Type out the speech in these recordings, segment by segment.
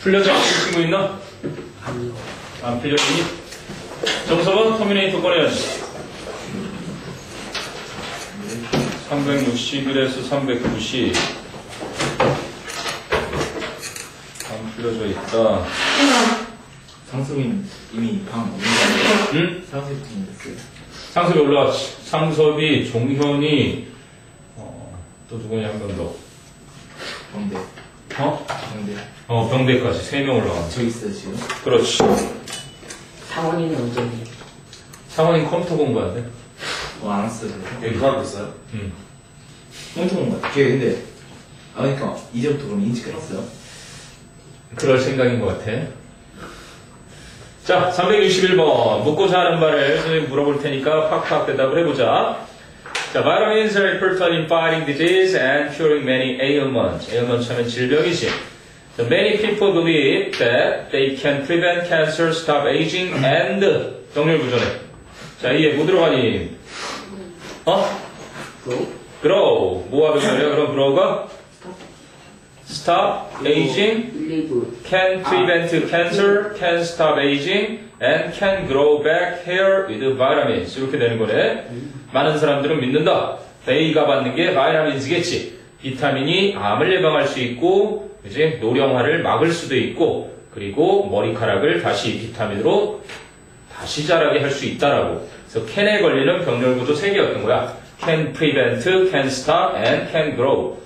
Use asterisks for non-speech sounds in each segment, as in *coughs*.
풀려져 있는 친구 있나? 아니요. 안 풀려있니? 정석은 터미네이터 꺼내야지. 361에서 390. 안 풀려져 있다. 상수님 이미 방 없는 거 아니에요? 응? 상수님 됐어요. 상섭이 올라왔지. 상섭이, 종현이, 어, 또 누구냐, 한 명 더. 병대. 어? 병대. 어, 병대까지 세 명 올라왔지. 저 있어요, 지금? 그렇지. 상원이는 언제니? 상원이 컴퓨터 공부한대. 어, 안 왔어요. 여기 그거 있어요? 응. 꽁통 것 같아. 걔 근데, 아, 그니까, 이제부터 그럼 인지가 있어요? 그럴 생각인 것 같아. 자, 361번. 묻고자 하는 말을 선생님 물어볼 테니까 팍팍 대답을 해보자. 자, vitamins are important in fighting disease and curing many ailments. ailments 하면 질병이지. So many people believe that they can prevent cancer, stop aging, and 정렬 부전해. 자, 이에 뭐 들어가니? 어? 그? grow. 뭐가 병렬이야? 그럼 grow가? stop aging, can prevent cancer, can stop aging, and can grow back hair with vitamins. 이렇게 되는 거네. 많은 사람들은 믿는다. A가 받는 게 바이타민즈겠지. 비타민이 암을 예방할 수 있고, 이제 노령화를 막을 수도 있고, 그리고 머리카락을 다시 비타민으로 다시 자라게 할 수 있다라고. 그래서 can에 걸리는 병렬 구조 3개였던 거야. can prevent, can stop, and can grow.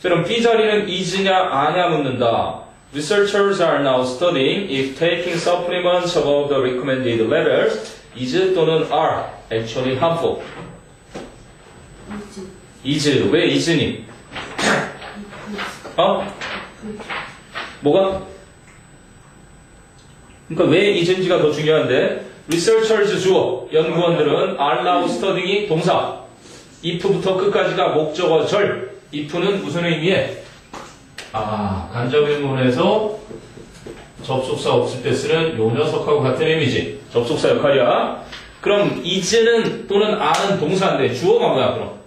자, 그럼 B 자리는 is냐 아냐 묻는다. Researchers are now studying if taking supplements above the recommended levels is 또는 are actually harmful. is 왜 is니? 어? 뭐가? 그러니까 왜 is인지가 더 중요한데 researchers 주어 연구원들은 are now studying이 동사 if부터 끝까지가 목적어 절 if는 무슨 의미에? 아 간접 의문에서 접속사 없을 때 쓰는 요 녀석하고 같은 의미지 접속사 역할이야 그럼 is는 또는 are는 동사인데 주어가 뭐야 그럼?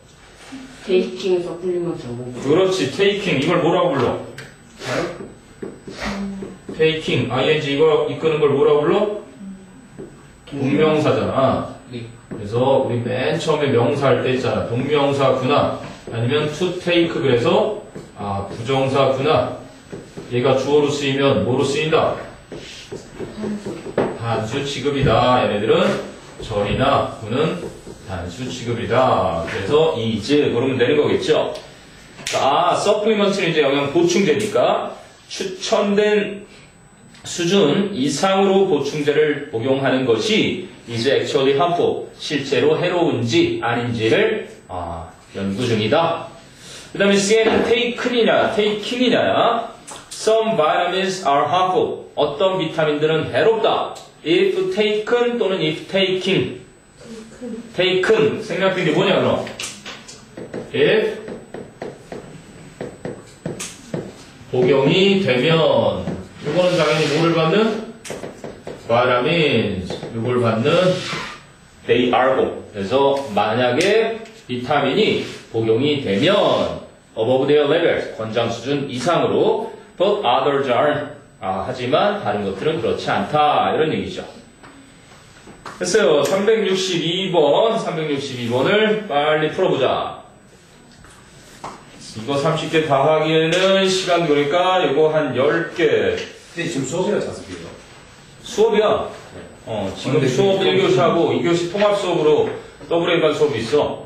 taking supplement 뭐? 그렇지 taking 이걸 뭐라고 불러? taking ing 이거 이끄는 걸 뭐라고 불러? 동명사잖아 네. 그래서 우리 맨 처음에 명사 할 때 있잖아. 동명사구나. 아니면 to take 그래서 아 부정사구나. 얘가 주어로 쓰이면 뭐로 쓰인다? 단수 취급이다. 얘네들은 절이나 구는 단수 취급이다. 그래서 is 그러면 되는 거겠죠. 아 서플리먼트는 이제 영양 보충제니까 추천된 수준 이상으로 보충제를 복용하는 것이 이제 actually harmful, 실제로 해로운지 아닌지를 아, 연구 중이다. 그 다음에 C는 taken이냐, taking이냐. Some vitamins are harmful. 어떤 비타민들은 해롭다. If taken 또는 if taking. taken. 생략된 게 뭐냐, 그럼? If 복용이 되면 이거는 당연히 뭐를 받는? vitamins. 이걸 받는 they are고. 그래서 만약에 비타민이 복용이 되면 above their level, 권장 수준 이상으로 but others aren't. 아, 하지만 다른 것들은 그렇지 않다. 이런 얘기죠. 됐어요. 362번, 362번을 빨리 풀어보자. 이거 30개 다 하기에는 시간 그러니까 이거 한 10개. 근데 지금 수업이라 자습이에요. 수업이야. 어, 지금 수업 그 1교시하고 2교시 통합 수업으로 더블 A반 수업이 있어.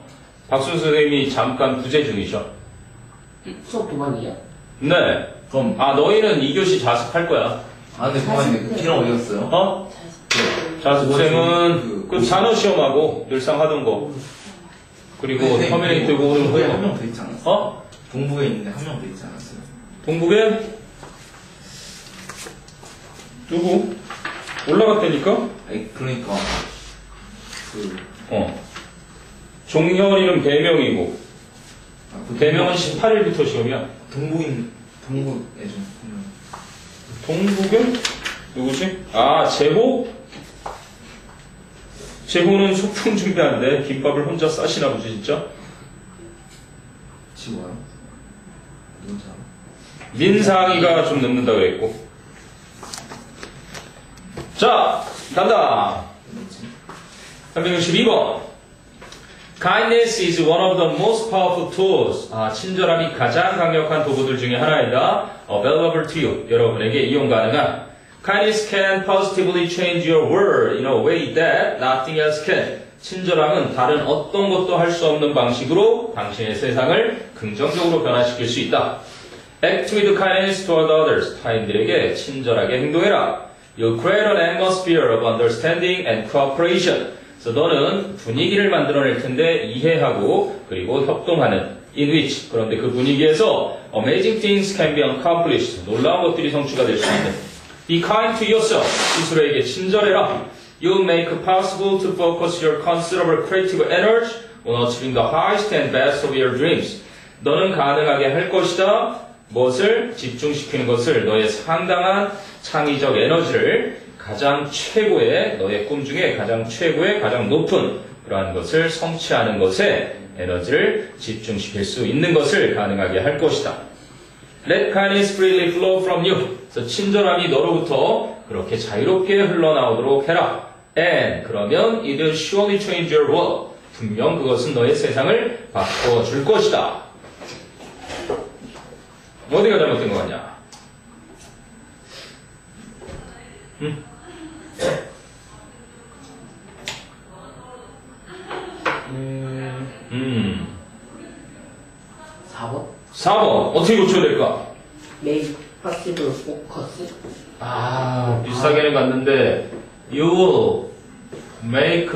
박순 선생님이 잠깐 부재 중이셔. 수업 동안이야? 네. 그럼, 아, 너희는 2교시 자습할 거야. 아, 근데 그만인데, 그 기랑 어디 갔어요? 어? 그, 자습생은 그 산호 시험하고 늘상 하던 거. 그리고 네, 터미네이터 이거 오늘 동부에 회한명 더 있지 않았어요? 어? 동부에 있는데 한 명 더 있지 않았어요? 동북에? 누구? 올라갔다니까? 아니, 그러니까, 그, 어. 종현이는 배명이고, 아, 그 배명은 18일부터 시험이야. 동부인, 동국 예전. 음. 동국은 누구지? 아 제보. 제보는 소풍 준비하는데 김밥을 혼자 싸시나 보지 진짜. 지워요. 누군 민상이가 좀 늦는다 그랬고. 자, 간다. 362번. Kindness is one of the most powerful tools. 아, 친절함이 가장 강력한 도구들 중에 하나이다. Available to you. 여러분에게 이용 가능한. Kindness can positively change your world in a way that nothing else can. 친절함은 다른 어떤 것도 할 수 없는 방식으로 당신의 세상을 긍정적으로 변화시킬 수 있다. Act with kindness toward others. 타인들에게 친절하게 행동해라. You create an atmosphere of understanding and cooperation. 그래서 너는 분위기를 만들어낼 텐데 이해하고 그리고 협동하는 in which 그런데 그 분위기에서 amazing things can be accomplished. 놀라운 것들이 성취가 될 수 있는. Be kind to yourself. 스스로에게 친절해라. You make possible to focus your considerable creative energy on achieving the highest and best of your dreams. 너는 가능하게 할 것이다. 무엇을 집중시키는 것을 너의 상당한 창의적 에너지를 가장 최고의 너의 꿈 중에 가장 최고의 가장 높은 그러한 것을 성취하는 것에 에너지를 집중시킬 수 있는 것을 가능하게 할 것이다. Let kindness freely flow from you. 그래서 친절함이 너로부터 그렇게 자유롭게 흘러나오도록 해라. And 그러면 it will surely change your world. 분명 그것은 너의 세상을 바꿔줄 것이다. 어디가 잘못된 것 같냐? 음? 음, 음. 4번? 4번. 어떻게 고쳐야 될까? 메이 파티브 포커스? 아, 비슷하게는 갔는데, you make,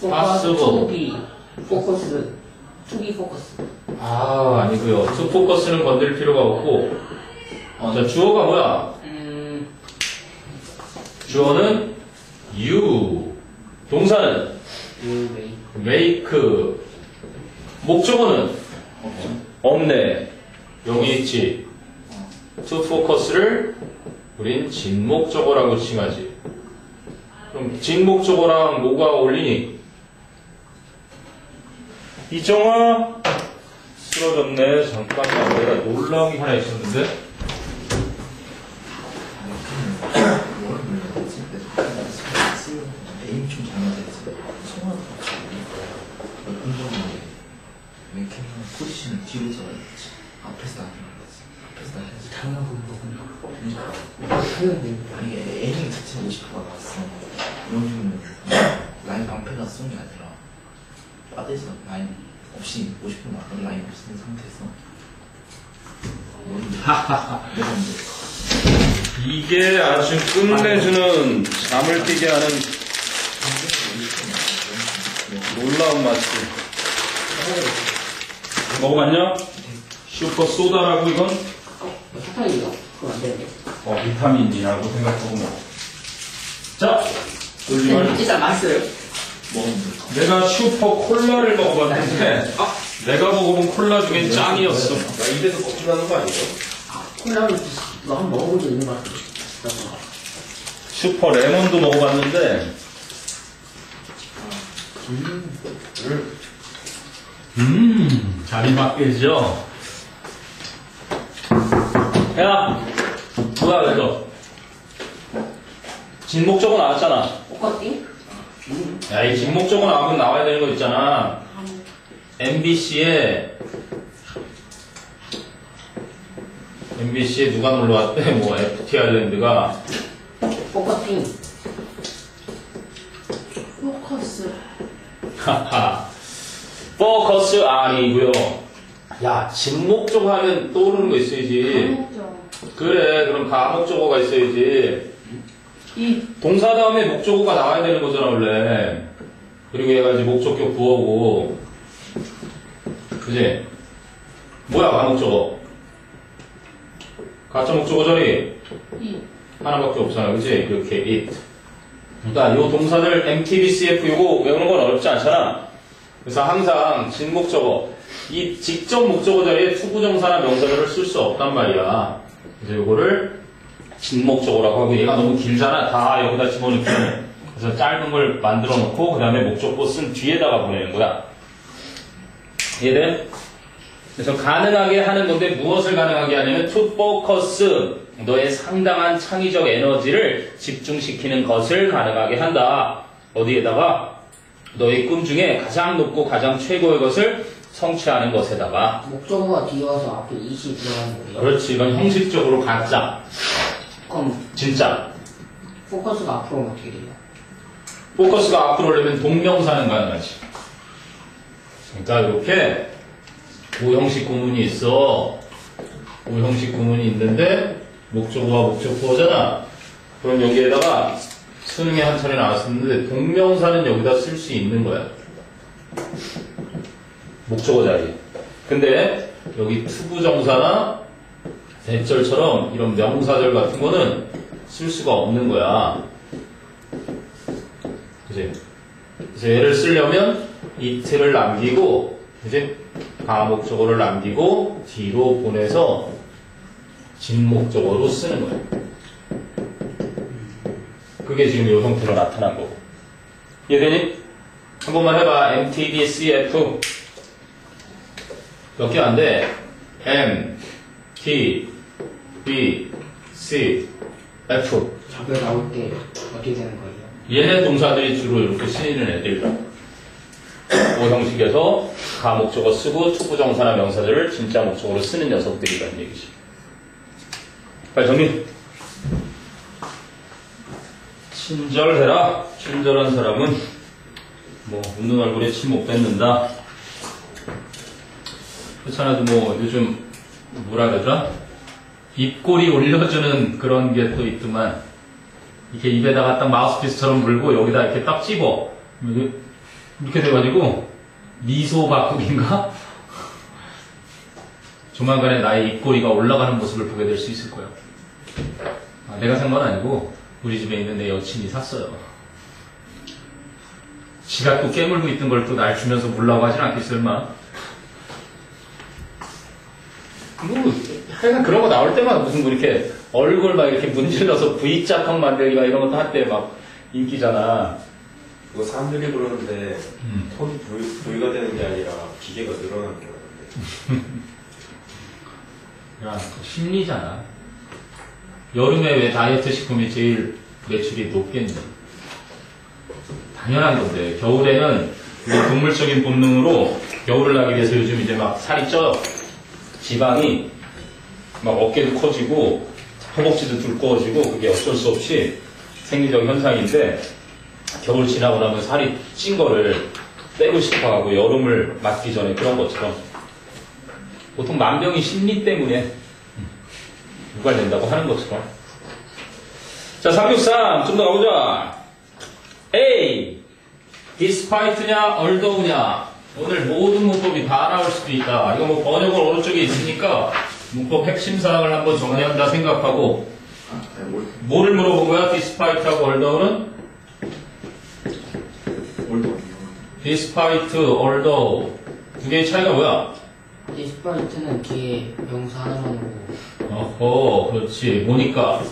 Possible. focus, to be focus. 아, 아니고요 to focus는 건드릴 필요가 없고, 어, 자, 주어가 뭐야? 음, 주어는 you. 동사는 make. 목적어는 없네. 용이 있지. to focus를 우린 진목적어라고 칭하지. 그럼 진목적어랑 뭐가 어울리니? 이정아 쓰러졌네. 잠깐만 내가 놀라운 게 하나 있었는데. 에임 좀 잘못했어. 성화도 같이 운동인데 왜 캠은 포지션을 해야지. 앞에서 다 하는 거지. 앞에서 다 해야지. 당연한 거구나. 그러니까. 아니 에임 자체가 50%가 나왔어. 이런 식으로 라인 방패가 쏜 게 아니라 빠데서 라인 없이 50% 나간 라인 없는 상태에서 뭔데? 내가 뭔데? 이게 아주 끝내주는 잠을 깨게 하는 놀라운 맛이. 먹어봤냐? 슈퍼 소다라고 이건? 어, 사탕이요? 그럼 안 되는데. 어, 비타민이라고 생각하고 먹어. 자, 돌지 말고. 진짜 맛있어요. 먹으면 내가 슈퍼 콜라를 먹어봤는데, 아, 내가 먹어본 콜라 중엔 짱이었어. 나 입에서 거품 나는 거 아니에요? 콜라를 너 한 번 먹어본 적 있는 것 같아. 슈퍼 레몬도 먹어봤는데, 음, 자리 바뀌죠? 야, 뭐야, 그래서. 진목적어 나왔잖아. 포커팅? 야, 이 진목적어 나오면 나와야 되는 거 있잖아. MBC에, MBC에 누가 놀러 왔대? *laughs* 뭐, FT 아일랜드가. 포커팅. 포커스. 하하. 포커스 아니고요. 야, 진목적 하면 떠오르는 거 있어야지. 한국적. 그래, 그럼 가목적어가 있어야지. 이 동사 다음에 목적어가 나와야 되는 거잖아, 원래. 그리고 얘가 이제 목적격 부어고. 그지? 뭐야, 가목적어? 가짜 목적어 자리 이 하나밖에 없잖아, 그지? 이렇게 it. 그러니까 요 동사들 MTBCF 요거 외우는 건 어렵지 않잖아. 그래서 항상 진목적어 이 직접 목적어 자리에 투부정사나 명사절을 쓸 수 없단 말이야. 그래서 요거를 진목적어라고 하고 얘가 너무 길잖아. 다 여기다 집어넣기는. 그래서 짧은 걸 만들어 놓고 그 다음에 목적보 쓴 뒤에다가 보내는 거야. 이해돼? 그래서 가능하게 하는 건데 무엇을 가능하게 하냐면 to focus 너의 상당한 창의적 에너지를 집중시키는 것을 가능하게 한다. 어디에다가 너의 꿈 중에 가장 높고 가장 최고의 것을 성취하는 것에다가 목적어가 뒤에 와서 앞에 이시 들어가는 거예요. 그렇지 이건 형식적으로 가짜. 그럼 진짜. 포커스가 앞으로는 어떻게 돼요? focus가 앞으로 오려면 동명사는 가능하지. 그러니까 이렇게 오형식 구문이 있어. 오형식 구문이 있는데 목적어와 목적어잖아. 그럼 여기에다가 수능에 한 차례 나왔었는데 동명사는 여기다 쓸 수 있는 거야 목적어 자리 근데 여기 투부정사나 대절처럼 이런 명사절 같은 거는 쓸 수가 없는 거야 그지? 그래서 얘를 쓰려면 이틀을 남기고, 그지? 가목적어를 남기고, 뒤로 보내서 진목적어로 쓰는 거예요. 그게 지금 이 형태로 나타난 거고. 이해되니? 한 번만 해봐. MTD, CF. 몇 개 안 돼? M, T, B, C, F. 답을 나올 때 어떻게 되는 거예요? 얘네 동사들이 주로 이렇게 쓰이는 애들이다. 오 형식에서 가 목적어 쓰고 투부 정사나 명사들을 진짜 목적어로 쓰는 녀석들이라는 얘기지. 빨리 정리. 친절해라. 친절한 사람은 뭐 웃는 얼굴에 침못 뱉는다. 그렇잖아도 뭐 요즘 뭐라 그러더라? 입꼬리 올려주는 그런 게 또 있더만 이렇게 입에다가 딱 마우스피스처럼 물고 여기다 이렇게 딱 집어 이렇게- 이렇게 돼가지고 미소 바꾸기인가? *laughs* 조만간에 나의 입꼬리가 올라가는 모습을 보게 될 수 있을 거야. 아, 내가 산 건 아니고 우리 집에 있는 내 여친이 샀어요. 지가 또 깨물고 있던 걸 또 날 주면서 물라고 하진 않겠어, 얼마. 뭐, 하여간 그런 거 나올 때마다 무슨 뭐 이렇게 얼굴 막 이렇게 문질러서 V자턱 만들기 막 이런 것도 한때 막 인기잖아. 그거 사람들이 그러는데 음. 턱이 부위, 부위가 되는 게 아니라 기계가 늘어나는 게 그러는데 *laughs* 야, 그거 심리잖아. 여름에 왜 다이어트 식품이 제일 매출이 높겠니? 당연한 건데, 겨울에는 우리 동물적인 본능으로 겨울을 나기 위해서 요즘 이제 막 살이 쪄. 지방이 막 어깨도 커지고, 허벅지도 두꺼워지고, 그게 어쩔 수 없이 생리적 현상인데, 겨울 지나고 나면 살이 찐 거를 빼고 싶어 하고, 여름을 맞기 전에 그런 것처럼. 보통 만병이 심리 때문에 유발된다고 하는 것처럼. 자, 363, 좀 더 가보자. A. despite냐, although냐. 오늘 모든 문법이 다 나올 수도 있다. 이거 뭐 번역은 오른쪽에 있으니까 문법 핵심 사항을 한번 정리한다 생각하고, 뭐를 물어본 거야? despite하고 although는? 올도 despite, although. 두 개의 차이가 뭐야? despite는 뒤에 명사 하나만 오고 어허, 그렇지. 보니까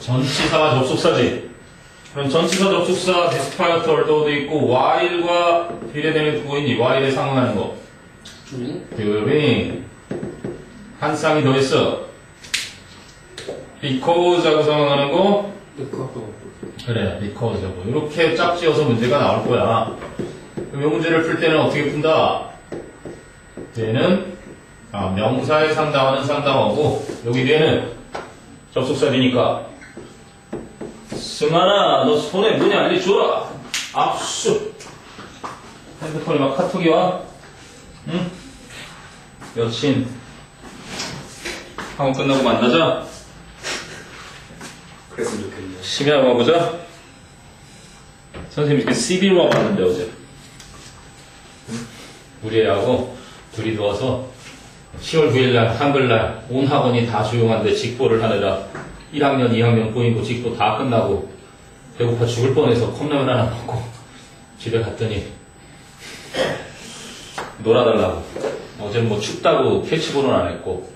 전치사와 접속사지. 그럼 전치사 접속사 despite although도 있고 while과 비례되는 구어인이 while에 상응하는 거. during 한 쌍이 더 있어. because하고 상응하는 거 이거 그래, because하고 이렇게 짝지어서 문제가 나올 거야. 그럼 이 문제를 풀 때는 어떻게 푼다? 얘는 아, 명사에 상당하는 상당하고 여기 뒤에는 접속사니까. 승환아 너 손에 문이 알리 줘라. 압수. 핸드폰에 막 카톡이 와. 응? 여친. 학원 끝나고 만나자. 그랬으면 좋겠네요 심야로 가보자. 선생님 이렇게 CB로 와봤는데 어제. 우리 애하고 둘이 누워서 10월 9일날 한글날 온 학원이 다 조용한데 직보를 하느라 1학년, 2학년 꼬이고 직보 다 끝나고 배고파 죽을 뻔해서 컵라면 하나 먹고 집에 갔더니 놀아달라고. 어제는 뭐 춥다고 캐치볼은 안 했고.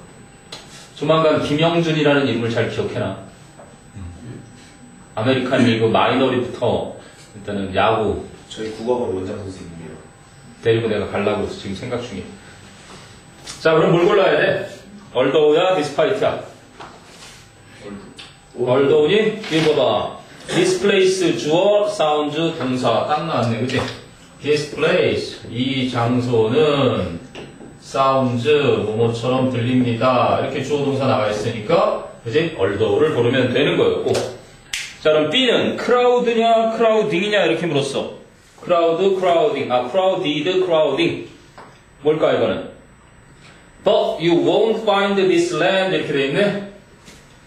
조만간 김영준이라는 이름을 잘 기억해놔 아메리칸 리그 마이너리부터 일단은 야구. 저희 국어반 원장 선생님이요. 데리고 내가 가려고 지금 생각 중이야. 자, 그럼 뭘 골라야 돼? although야 despite야? although니 This place 주어 사운드 동사. 딱 나왔네 그치? Place 이 장소는 사운드 뭐뭐처럼 들립니다. 이렇게 주어 동사 나와 있으니까 그지? although를 고르면 되는 거였고 자 그럼 B는 crowd냐 crowding이냐 이렇게 물었어. crowd crowding 아 crowded crowding 뭘까 이거는 But you won't find this land 이렇게 돼 있네.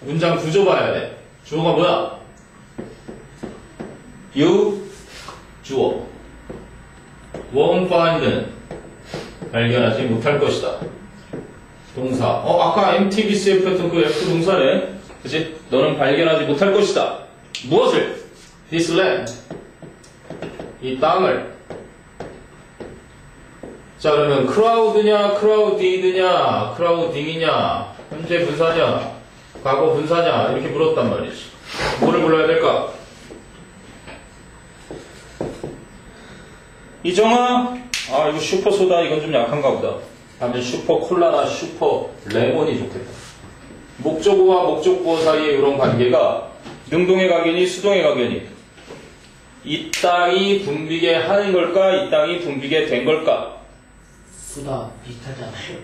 문장 구조 봐야 돼. 주어가 뭐야? You 주어. Won't find는 발견하지 못할 것이다. 동사. 어 아까 MTBCF 했던 그 F 동사네. 그치? 너는 발견하지 못할 것이다. 무엇을? This land. 이 땅을 자 그러면 크라우드냐 크라우디드냐 크라우딩이냐 현재 분사냐 과거 분사냐 이렇게 물었단 말이지. 뭐를 불러야 될까? 이정아? 아 이거 슈퍼소다 이건 좀 약한가 보다. 다음에 슈퍼콜라나 슈퍼레몬이 좋겠다. 목적어와 목적보어 사이의 이런 관계가 능동의 각연이 수동의 각연이 이 땅이 붐비게 하는 걸까? 이 땅이 붐비게 된 걸까 보다 비슷하지 않아요?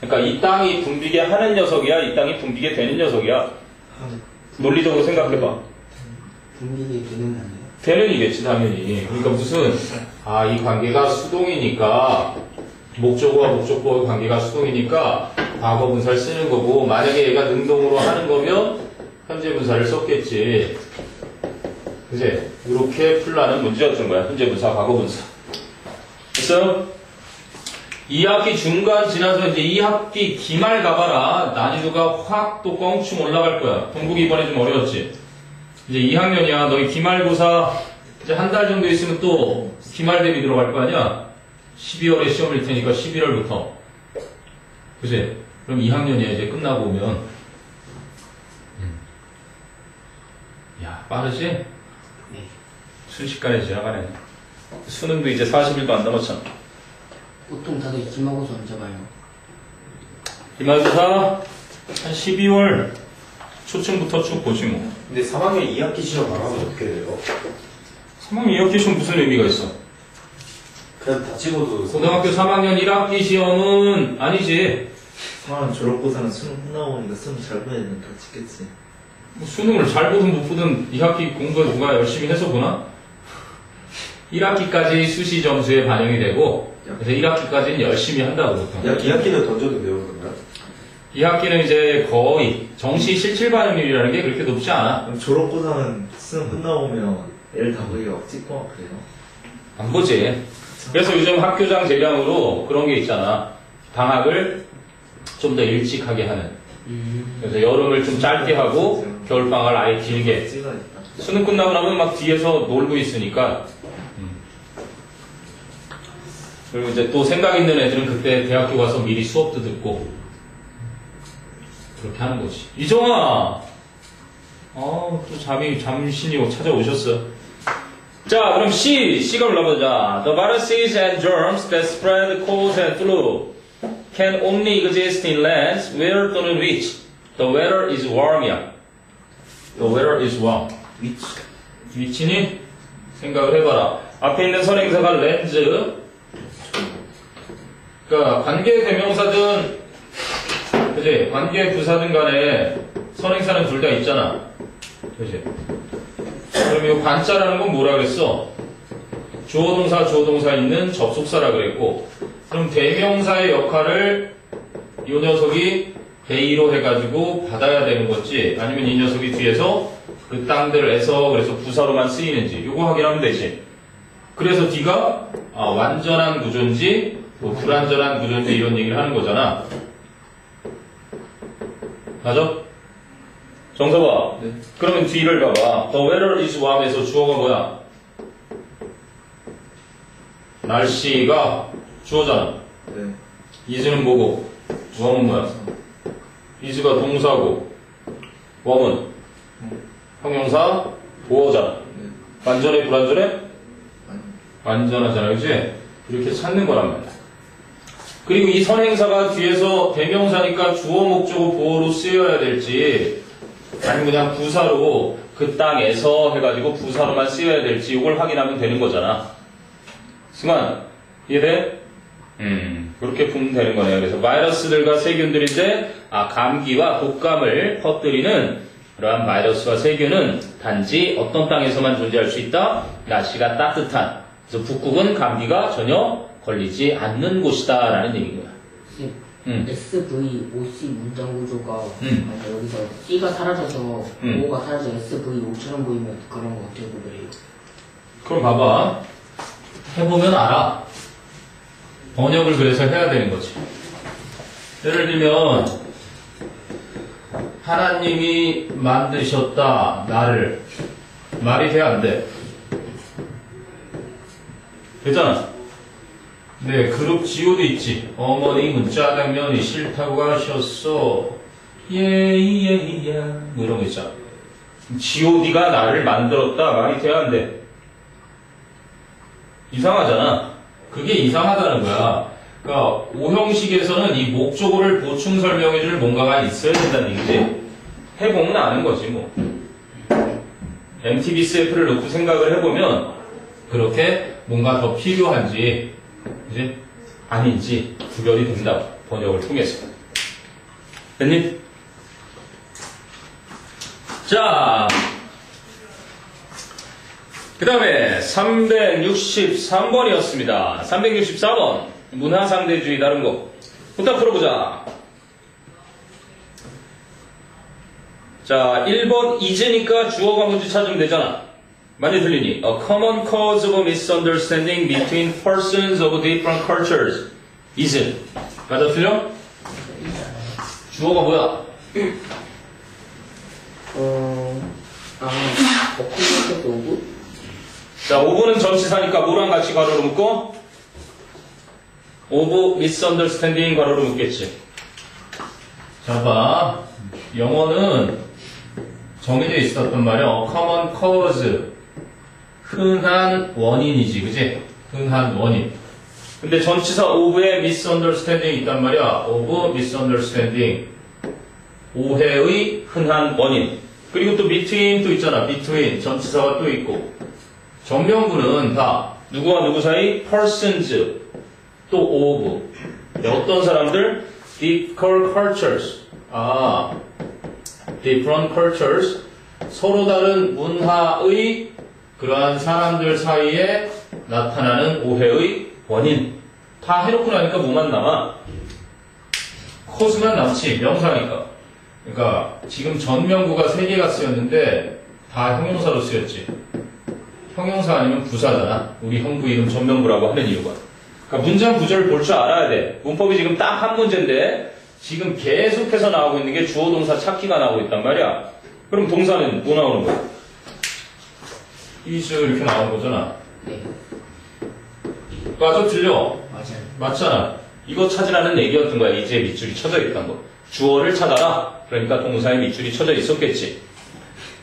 그러니까 이 땅이 붐비게 하는 녀석이야 이 땅이 붐비게 되는 녀석이야 논리적으로 생각해봐 분비게 되는 건데요. 되는 이겠지 당연히 그러니까 무슨 아 이 관계가 수동이니까 목적어와 목적어의 관계가 수동이니까 과거 분사를 쓰는 거고 만약에 얘가 능동으로 하는 거면 현재 분사를 썼겠지 그지 이렇게 풀라는 문제였던 거야 현재 분사 과거 분사 됐어요? 2학기 중간 지나서 이제 2학기 기말 가봐라 난이도가 확 또 껑충 올라갈 거야 동국이 이번에 좀 어려웠지 이제 2학년이야. 너희 기말고사 이제 한 달 정도 있으면 또 기말 대비 들어갈 거 아니야? 12월에 시험일 테니까 11월부터. 그지? 그럼 2학년이야. 이제 끝나고 오면. 음. 야, 빠르지? 네. 순식간에 지나가네. 수능도 이제 40일도 안 남았잖아. 보통 다들 기말고사 언제 봐요? 기말고사 한 12월 초쯤부터 쭉 보지 뭐. 근데 3학년 2학기 시험 나가면 어떻게 돼요? 3학년 2학기 시험 무슨 의미가 있어? 그냥 다 찍어도 고등학교 3학년 1학기 시험은 아니지. 사람 졸업고사는 수능 끝나고 오니까 수능 잘 보내야 되니까 찍겠지 뭐 수능을 잘 보든 못 보든 2학기 공부 누가 열심히 해서 보나? 1학기까지 수시 점수에 반영이 되고 그래서 1학기까지는 열심히 한다고 보통. 야 2학기는 던져도 돼요 그러면? 2학기는 이제 거의 정시 실질 반영률이라는 게 그렇게 높지 않아. 그럼 졸업고사는 수능 끝나고 오면 애를 다 보기가 막 찍고 막 그래요 안 보지. 그래서 요즘 학교장 재량으로 그런 게 있잖아. 방학을 좀 더 일찍 하게 하는. 음. 그래서 여름을 좀 짧게 하고 겨울방학을 아예 길게. 수능 끝나고 나면 막 뒤에서 놀고 있으니까. 음. 그리고 이제 또 생각 있는 애들은 그때 대학교 가서 미리 수업도 듣고. 그렇게 하는 거지. 이정아! 어, 또 잠이, 잠신이 찾아오셨어. 자, 그럼 C, C가 올라보자. The viruses and germs that spread colds and flu can only exist in lands where 또는 which the weather is warm이야. The weather is warm. 위치 위치니 생각을 해봐라. 앞에 있는 선행사가 렌즈. 그러니까 관계 대명사든 그지 관계 부사든 간에 선행사는 둘 다 있잖아. 그지? 그럼 이 관자라는 건 뭐라 그랬어? 주어 동사 주어 동사 있는 접속사라 그랬고 그럼 대명사의 역할을 이 녀석이 베이로 해가지고 받아야 되는 거지 아니면 이 녀석이 뒤에서 그 땅들에서 그래서 부사로만 쓰이는지 요거 확인하면 되지 그래서 D가 아, 완전한 구조인지 뭐 불완전한 구조인지 이런 얘기를 하는 거잖아 맞아? 정서봐 네. 그러면 D를 봐봐 The weather is warm에서 주어가 뭐야? 날씨가 주어잖아 네 is는 뭐고 웜은 뭐야? is가 동사고 웜은 형용사 보어잖아 네. 완전해 불완전해? 완전하잖아 그지? 이렇게 찾는 거란 말이야 그리고 이 선행사가 뒤에서 대명사니까 주어 목적어 보어로 쓰여야 될지 아니면 그냥 부사로 그 땅에서 해가지고 부사로만 쓰여야 될지 이걸 확인하면 되는 거잖아. 승환 이해돼? 음 그렇게 보면 되는 거네요. 그래서 바이러스들과 세균들인데 아 감기와 독감을 퍼뜨리는 그러한 바이러스와 세균은 단지 어떤 땅에서만 존재할 수 있다. 날씨가 따뜻한 그래서 북극은 감기가 전혀 걸리지 않는 곳이다라는 얘기인 거야. 쌤, 음. SVOC 문장 구조가 음. 만약 여기서 C가 사라져서 음. O가 사라져 SVO처럼 보이면 그런 거 어떻게 구별해요? 그럼 봐봐. 해보면 알아. 번역을 그래서 해야 되는 거지. 예를 들면, 하나님이 만드셨다, 나를. 말이 돼, 안 돼? 되잖아. 네, 그룹 지호도 있지. 어머님은 짜장면이 싫다고 하셨어. 예, 예, 예. 뭐 이런 거 있잖아. G.O.D가 나를 만들었다. 말이 돼야 안 돼. 이상하잖아. 그게 이상하다는 거야. 그러니까 오형식에서는 이 목적어를 보충 설명해줄 뭔가가 있어야 된다는 얘기지. 해보면 아는 거지 뭐. MTBCF를 놓고 생각을 해보면 그렇게 뭔가 더 필요한지 이제 아닌지 구별이 된다. 번역을 통해서. 됐니? 자, 그 다음에 363번이었습니다. 364번. 문화상대주의 다른 거. 부터 풀어보자. 자, 1번 이제니까 주어가 뭔지 찾으면 되잖아. 많이 들리니? A common cause of misunderstanding between persons of different cultures is. 맞아, 틀려? 주어가 뭐야? 어, 아, application of? 자, of는 전치사니까 뭐랑 같이 괄호로 묶어? of misunderstanding 괄호로 묶겠지. 자, 봐. 영어는 정해져 있었단 말이야. a common cause. 흔한 원인이지, 그지? 흔한 원인. 근데 전치사 of에 misunderstanding 있단 말이야. of misunderstanding. 오해의 흔한 원인. 그리고 또 between도 있잖아. between. 전치사가 또 있고. 정명구는 다 누구와 누구 사이? persons 또 of 어떤 사람들? different cultures 아 different cultures 서로 다른 문화의 그러한 사람들 사이에 나타나는 오해의 원인 다 해놓고 나니까 뭐만 남아? 코스만 남지 명사니까 그러니까 지금 전명구가 세 개가 쓰였는데 다 형용사로 쓰였지 형용사 아니면 부사잖아. 우리 형부 이름 전명부라고 하는 이유가. 그러니까 문장 구조를 볼 줄 알아야 돼. 문법이 지금 딱 한 문제인데 지금 계속해서 나오고 있는 게 주어 동사 찾기가 나오고 있단 말이야. 그럼 동사는 뭐 나오는 거야? Is 이렇게 나오는 거잖아. 네, 맞아 들려? 맞아요. 맞잖아. 이거 찾으라는 얘기였던 거야. 이제 밑줄이 쳐져 있던 거. 주어를 찾아라. 그러니까 동사에 밑줄이 쳐져 있었겠지.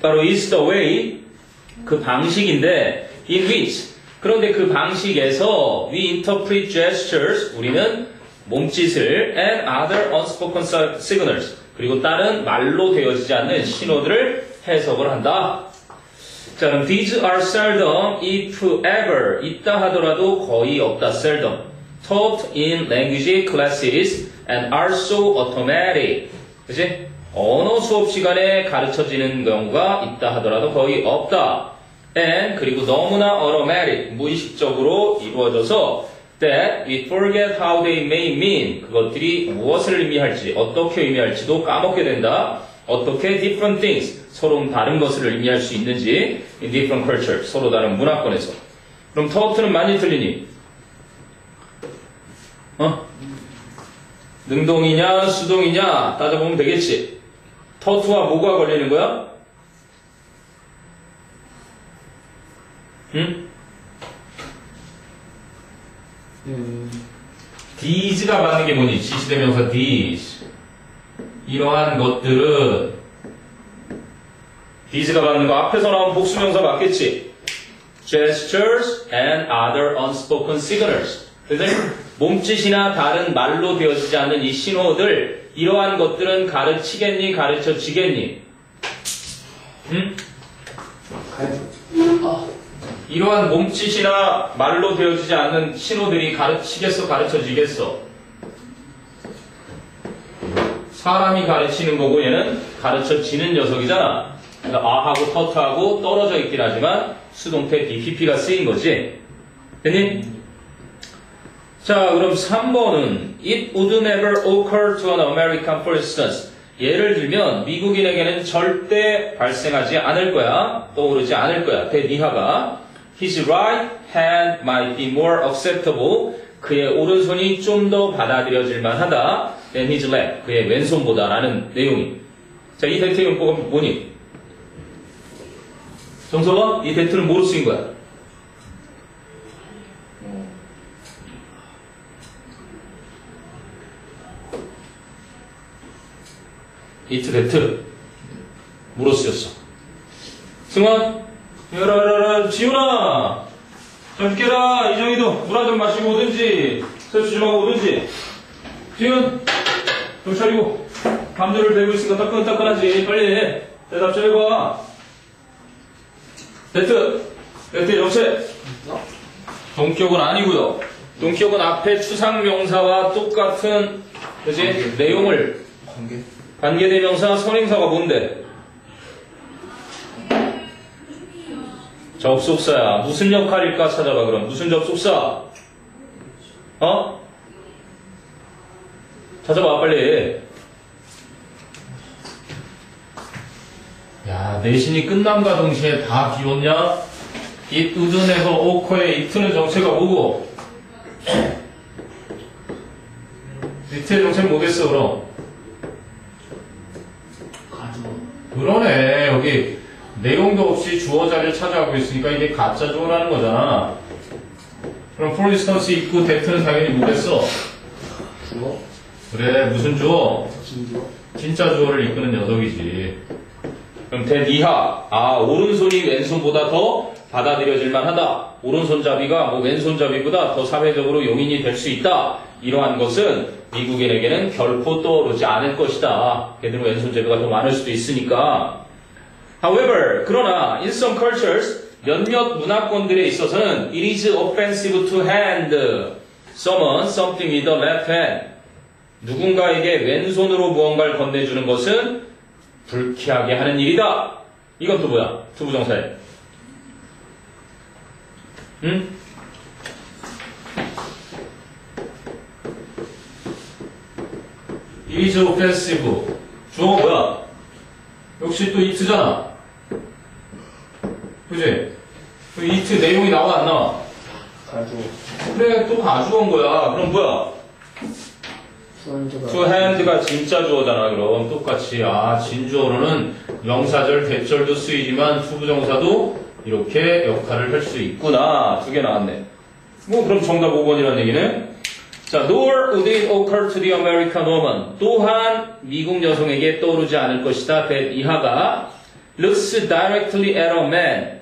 바로 is the way 그 방식인데 in which 그런데 그 방식에서 we interpret gestures 우리는 몸짓을 and other unspoken signals 그리고 다른 말로 되어지지 않는 신호들을 해석을 한다. 자, these are seldom, if ever, 있다 하더라도 거의 없다, seldom. taught in language classes and are so automatic. 그치? 언어 수업 시간에 가르쳐지는 경우가 있다 하더라도 거의 없다. and 그리고 너무나 automatic, 무의식적으로 이루어져서 that we forget how they may mean 그것들이 무엇을 의미할지 어떻게 의미할지도 까먹게 된다. 어떻게 different things 서로 다른 것을 의미할 수 있는지 in different culture 서로 다른 문화권에서 그럼 터트는 많이 틀리니 어? 능동이냐 수동이냐 따져보면 되겠지 터투와 뭐가 걸리는 거야? 응? 음, these가 받는 게 뭐니? 지시대명사 these. 이러한 것들은 these가 받는 거 앞에서 나온 복수명사 맞겠지? gestures and other unspoken signals. 그지? 몸짓이나 다른 말로 되어지지 않는 이 신호들 이러한 것들은 가르치겠니 가르쳐지겠니? 응? 아, 이러한 몸짓이나 말로 되어지지 않는 신호들이 가르치겠어 가르쳐지겠어? 사람이 가르치는 거고 얘는 가르쳐 지는 녀석이잖아. 그러니까 아하고 터트하고 떨어져 있긴 하지만 수동태 BPP가 쓰인 거지. 됐니? 자, 그럼 3번은 It would never occur to an American, for instance. 예를 들면 미국인에게는 절대 발생하지 않을 거야. 떠오르지 않을 거야. 대니하가 His right hand might be more acceptable. 그의 오른손이 좀 더 받아들여질 만하다. than his left. 그의 왼손보다라는 내용이. 자, 이 대퇴 용법가 뭐니? 정서가 이 대퇴는 뭐로 쓰인 거야? 어, 이트 대트 뭐로 쓰였어? 승환 야라라라 지훈아! 좀 깨라 이정희도. 물 한 잔 마시고 오든지 세수 좀 하고 오든지. 지훈 좀 차리고. 감자를 대고 있으니까 따끈따끈하지. 빨리 대답 좀 해봐 대트 대트 정체 동격은 아니고요 동격은 앞에 추상명사와 똑같은 그지 내용을 관계? 관계대명사 선행사가 뭔데? 접속사야. 무슨 역할일까 찾아봐 그럼. 무슨 접속사? 어? 찾아봐 빨리. 야 내신이 끝남과 동시에 다 비웠냐? 이 우둔에서 오커의 이트는 정체가 뭐고? *clears throat* 이트의 정체는 뭐겠어 그럼? 가져. 그러네 여기 내용도 없이 주어 자리를 차지하고 있으니까 이게 가짜 주어라는 거잖아 그럼 for instance 있고 대트는 당연히 뭐겠어 주어? 그래 무슨 주어 진주어? 진짜 주어를 이끄는 녀석이지 그럼 대니하. 아 오른손이 왼손보다 더 받아들여질 만 하다. 오른손잡이가 뭐 왼손잡이보다 더 사회적으로 용인이 될 수 있다. 이러한 것은 미국인에게는 결코 떠오르지 않을 것이다. 걔들은 왼손잡이가 더 많을 수도 있으니까. However, 그러나 in some cultures 몇몇 문화권들에 있어서는 it is offensive to hand. Someone something with the left hand. 누군가에게 왼손으로 무언가를 건네주는 것은 불쾌하게 하는 일이다. 이건 또 뭐야? 투부정사에. 응? It is offensive. 주어가 뭐야? 역시 또 it이잖아. 그지? 그 it 내용이 나와 안 나와? 가주어. 그래 또 가주어인 거야. 그럼 뭐야? To hand가 진짜 주어잖아. 그럼 똑같이 아 진주어로는 명사절 that절도 쓰이지만 투부정사도 이렇게 역할을 할 수 있구나. 두 개 나왔네. 뭐 그럼 정답 5번이라는 얘기네. 자, nor would it occur to the American woman. 또한 미국 여성에게 떠오르지 않을 것이다. that 이하가 looks directly at a man.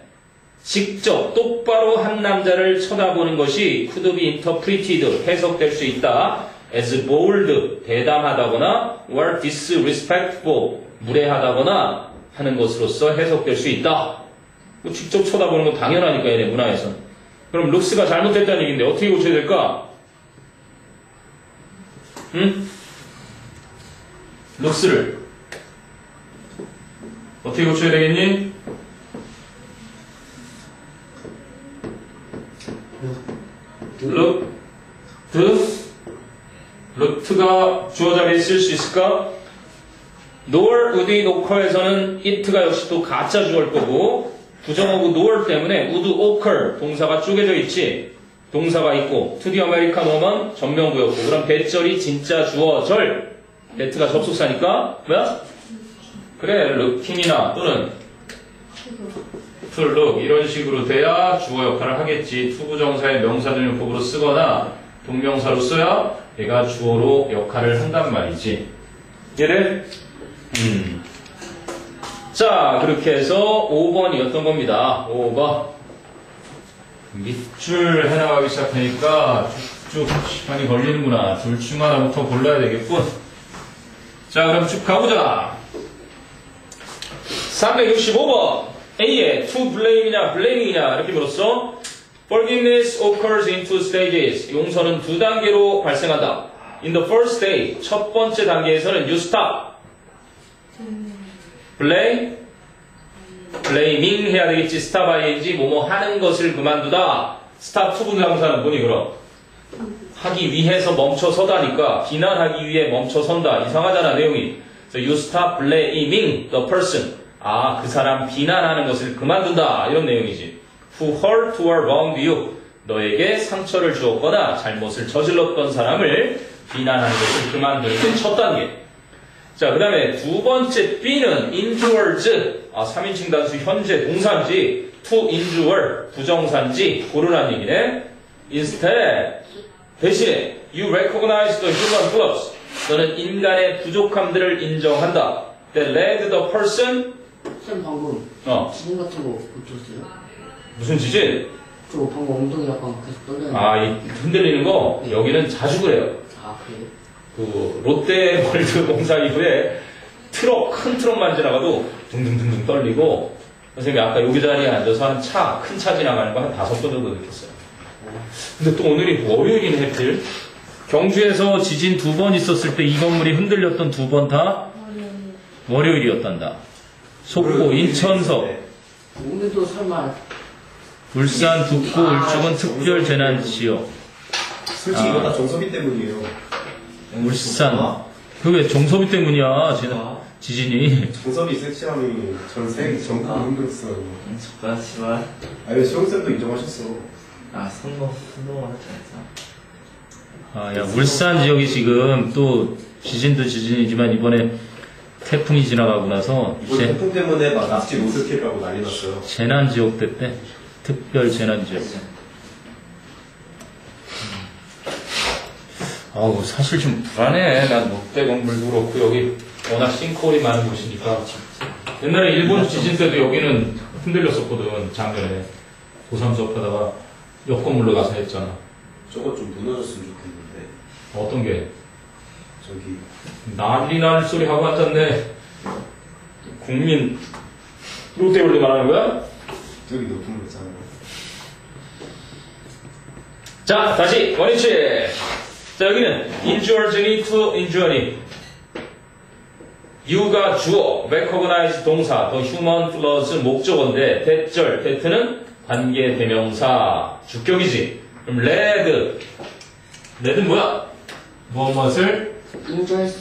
직접 똑바로 한 남자를 쳐다보는 것이 could be interpreted 해석될 수 있다. As bold 대담하다거나 or disrespectful 무례하다거나 하는 것으로서 해석될 수 있다. 뭐 직접 쳐다보는 건 당연하니까 얘네 문화에서는. 그럼 looks가 잘못됐다는 얘기인데 어떻게 고쳐야 될까? 응? looks를 어떻게 고쳐야 되겠니? look, 드, looked가 주어 자리에 쓸 수 있을까? nor would it occur에서는 it가 역시 또 가짜 주어일 거고 부정어구 nor 때문에 would occur 동사가 쪼개져 있지. 동사가 있고 to the American woman 전명구였고. 그럼 that절이 진짜 주어절. that가 접속사니까. 뭐야? 그래 looking이나 또는 to look. 이런 식으로 돼야 주어 역할을 하겠지. 투부정사의 명사적 용법으로 쓰거나 동명사로 써야 얘가 주어로 역할을 한단 말이지 얘를 음. 자 그렇게 해서 5번이었던 겁니다 5번 밑줄 해나가기 시작하니까 쭉 시간이 걸리는구나. 둘 중 하나부터 골라야 되겠군. 자, 그럼 쭉 가보자. 365번. A에 to blame이냐, blaming이냐, 이렇게 물었어. Forgiveness occurs in two stages. 용서는 두 단계로 발생한다. In the first stage, 첫 번째 단계에서는 you stop. blame, blaming 해야 되겠지. stop ing, 뭐뭐 하는 것을 그만두다. stop to 분사는 뭐니, 그럼? 하기 위해서 멈춰서다니까 비난하기 위해 멈춰선다 이상하잖아 내용이 so you stop blaming the person 아 그 사람 비난하는 것을 그만둔다 이런 내용이지 who hurt or wronged you 너에게 상처를 주었거나 잘못을 저질렀던 사람을 비난하는 것을 그만두는 게첫 단계 자 그 다음에 두 번째 B는 endures 아 3인칭 단수 현재 동사인지 to endure 부정사인지 고르라는 얘기네 instead 대신에 you recognize the human flaws. 너는 인간의 부족함들을 인정한다. That led the person 쌤 방금 어 지금 같은 거 붙였어요? 무슨 지진? 저 방금 엉덩이 약간 계속 떨려요. 아 이 흔들리는 거 여기는 자주 그래요. 아 그래요? 그 롯데월드 *laughs* 공사 이후에 트럭 큰 트럭만 지나가도 둥둥둥둥 떨리고 선생님이 아까 여기 자리에 앉아서 한 차 큰 차 지나가는 거 한 다섯 번 정도 느꼈어요. 근데 또 오늘이 월요일이네 해필. 경주에서 지진 두 번 있었을 때 이 건물이 흔들렸던 두 번 다 월요일 이었단다. 속보, 인천서, 오늘도 설마 울산, 북구, 울주군 특별 재난 지역, 솔직히 이거 다 정섭이 때문이에요. 울산. 그게 정섭이 때문이야. 지난 아, 지진이. 정섭이 섹시함이 전 세계 전국 흔들었어요. 응, 족발, 씨발. 아니 수영쌤도 인정하셨어. 아, 선동을 하지 않았어. 아, 야, 울산 지역이 지금 또 지진도 지진이지만 이번에 태풍이 지나가고 나서 이제 태풍 때문에 막 낙지 로스킬이라고 난리 났어요. 재난 지역 됐대. 특별 재난 지역. 아우, 사실 좀 불안해. 난 롯데 건물도 그렇고 여기 워낙 싱크홀이 많은 곳이니까. 옛날에 일본 지진 때도 여기는 흔들렸었거든, 작년에. 고3 수업하다가 옆 건물로 가서 했잖아. 저거 좀 무너졌으면 좋겠는데. 어떤 게? 저기 난리 날 소리 하고 앉았네. 국민 롯데월드 말하는 거야? 저기 높은 거 있잖아요. 자, 다시 원위치. 자, 여기는 injury to injury. you가 주어, recognize 동사, 더 human plus 목적어인데 대절, 대트는 관계 대명사, 주격이지. 그럼 lead. lead는 뭐야? 무엇을 인조했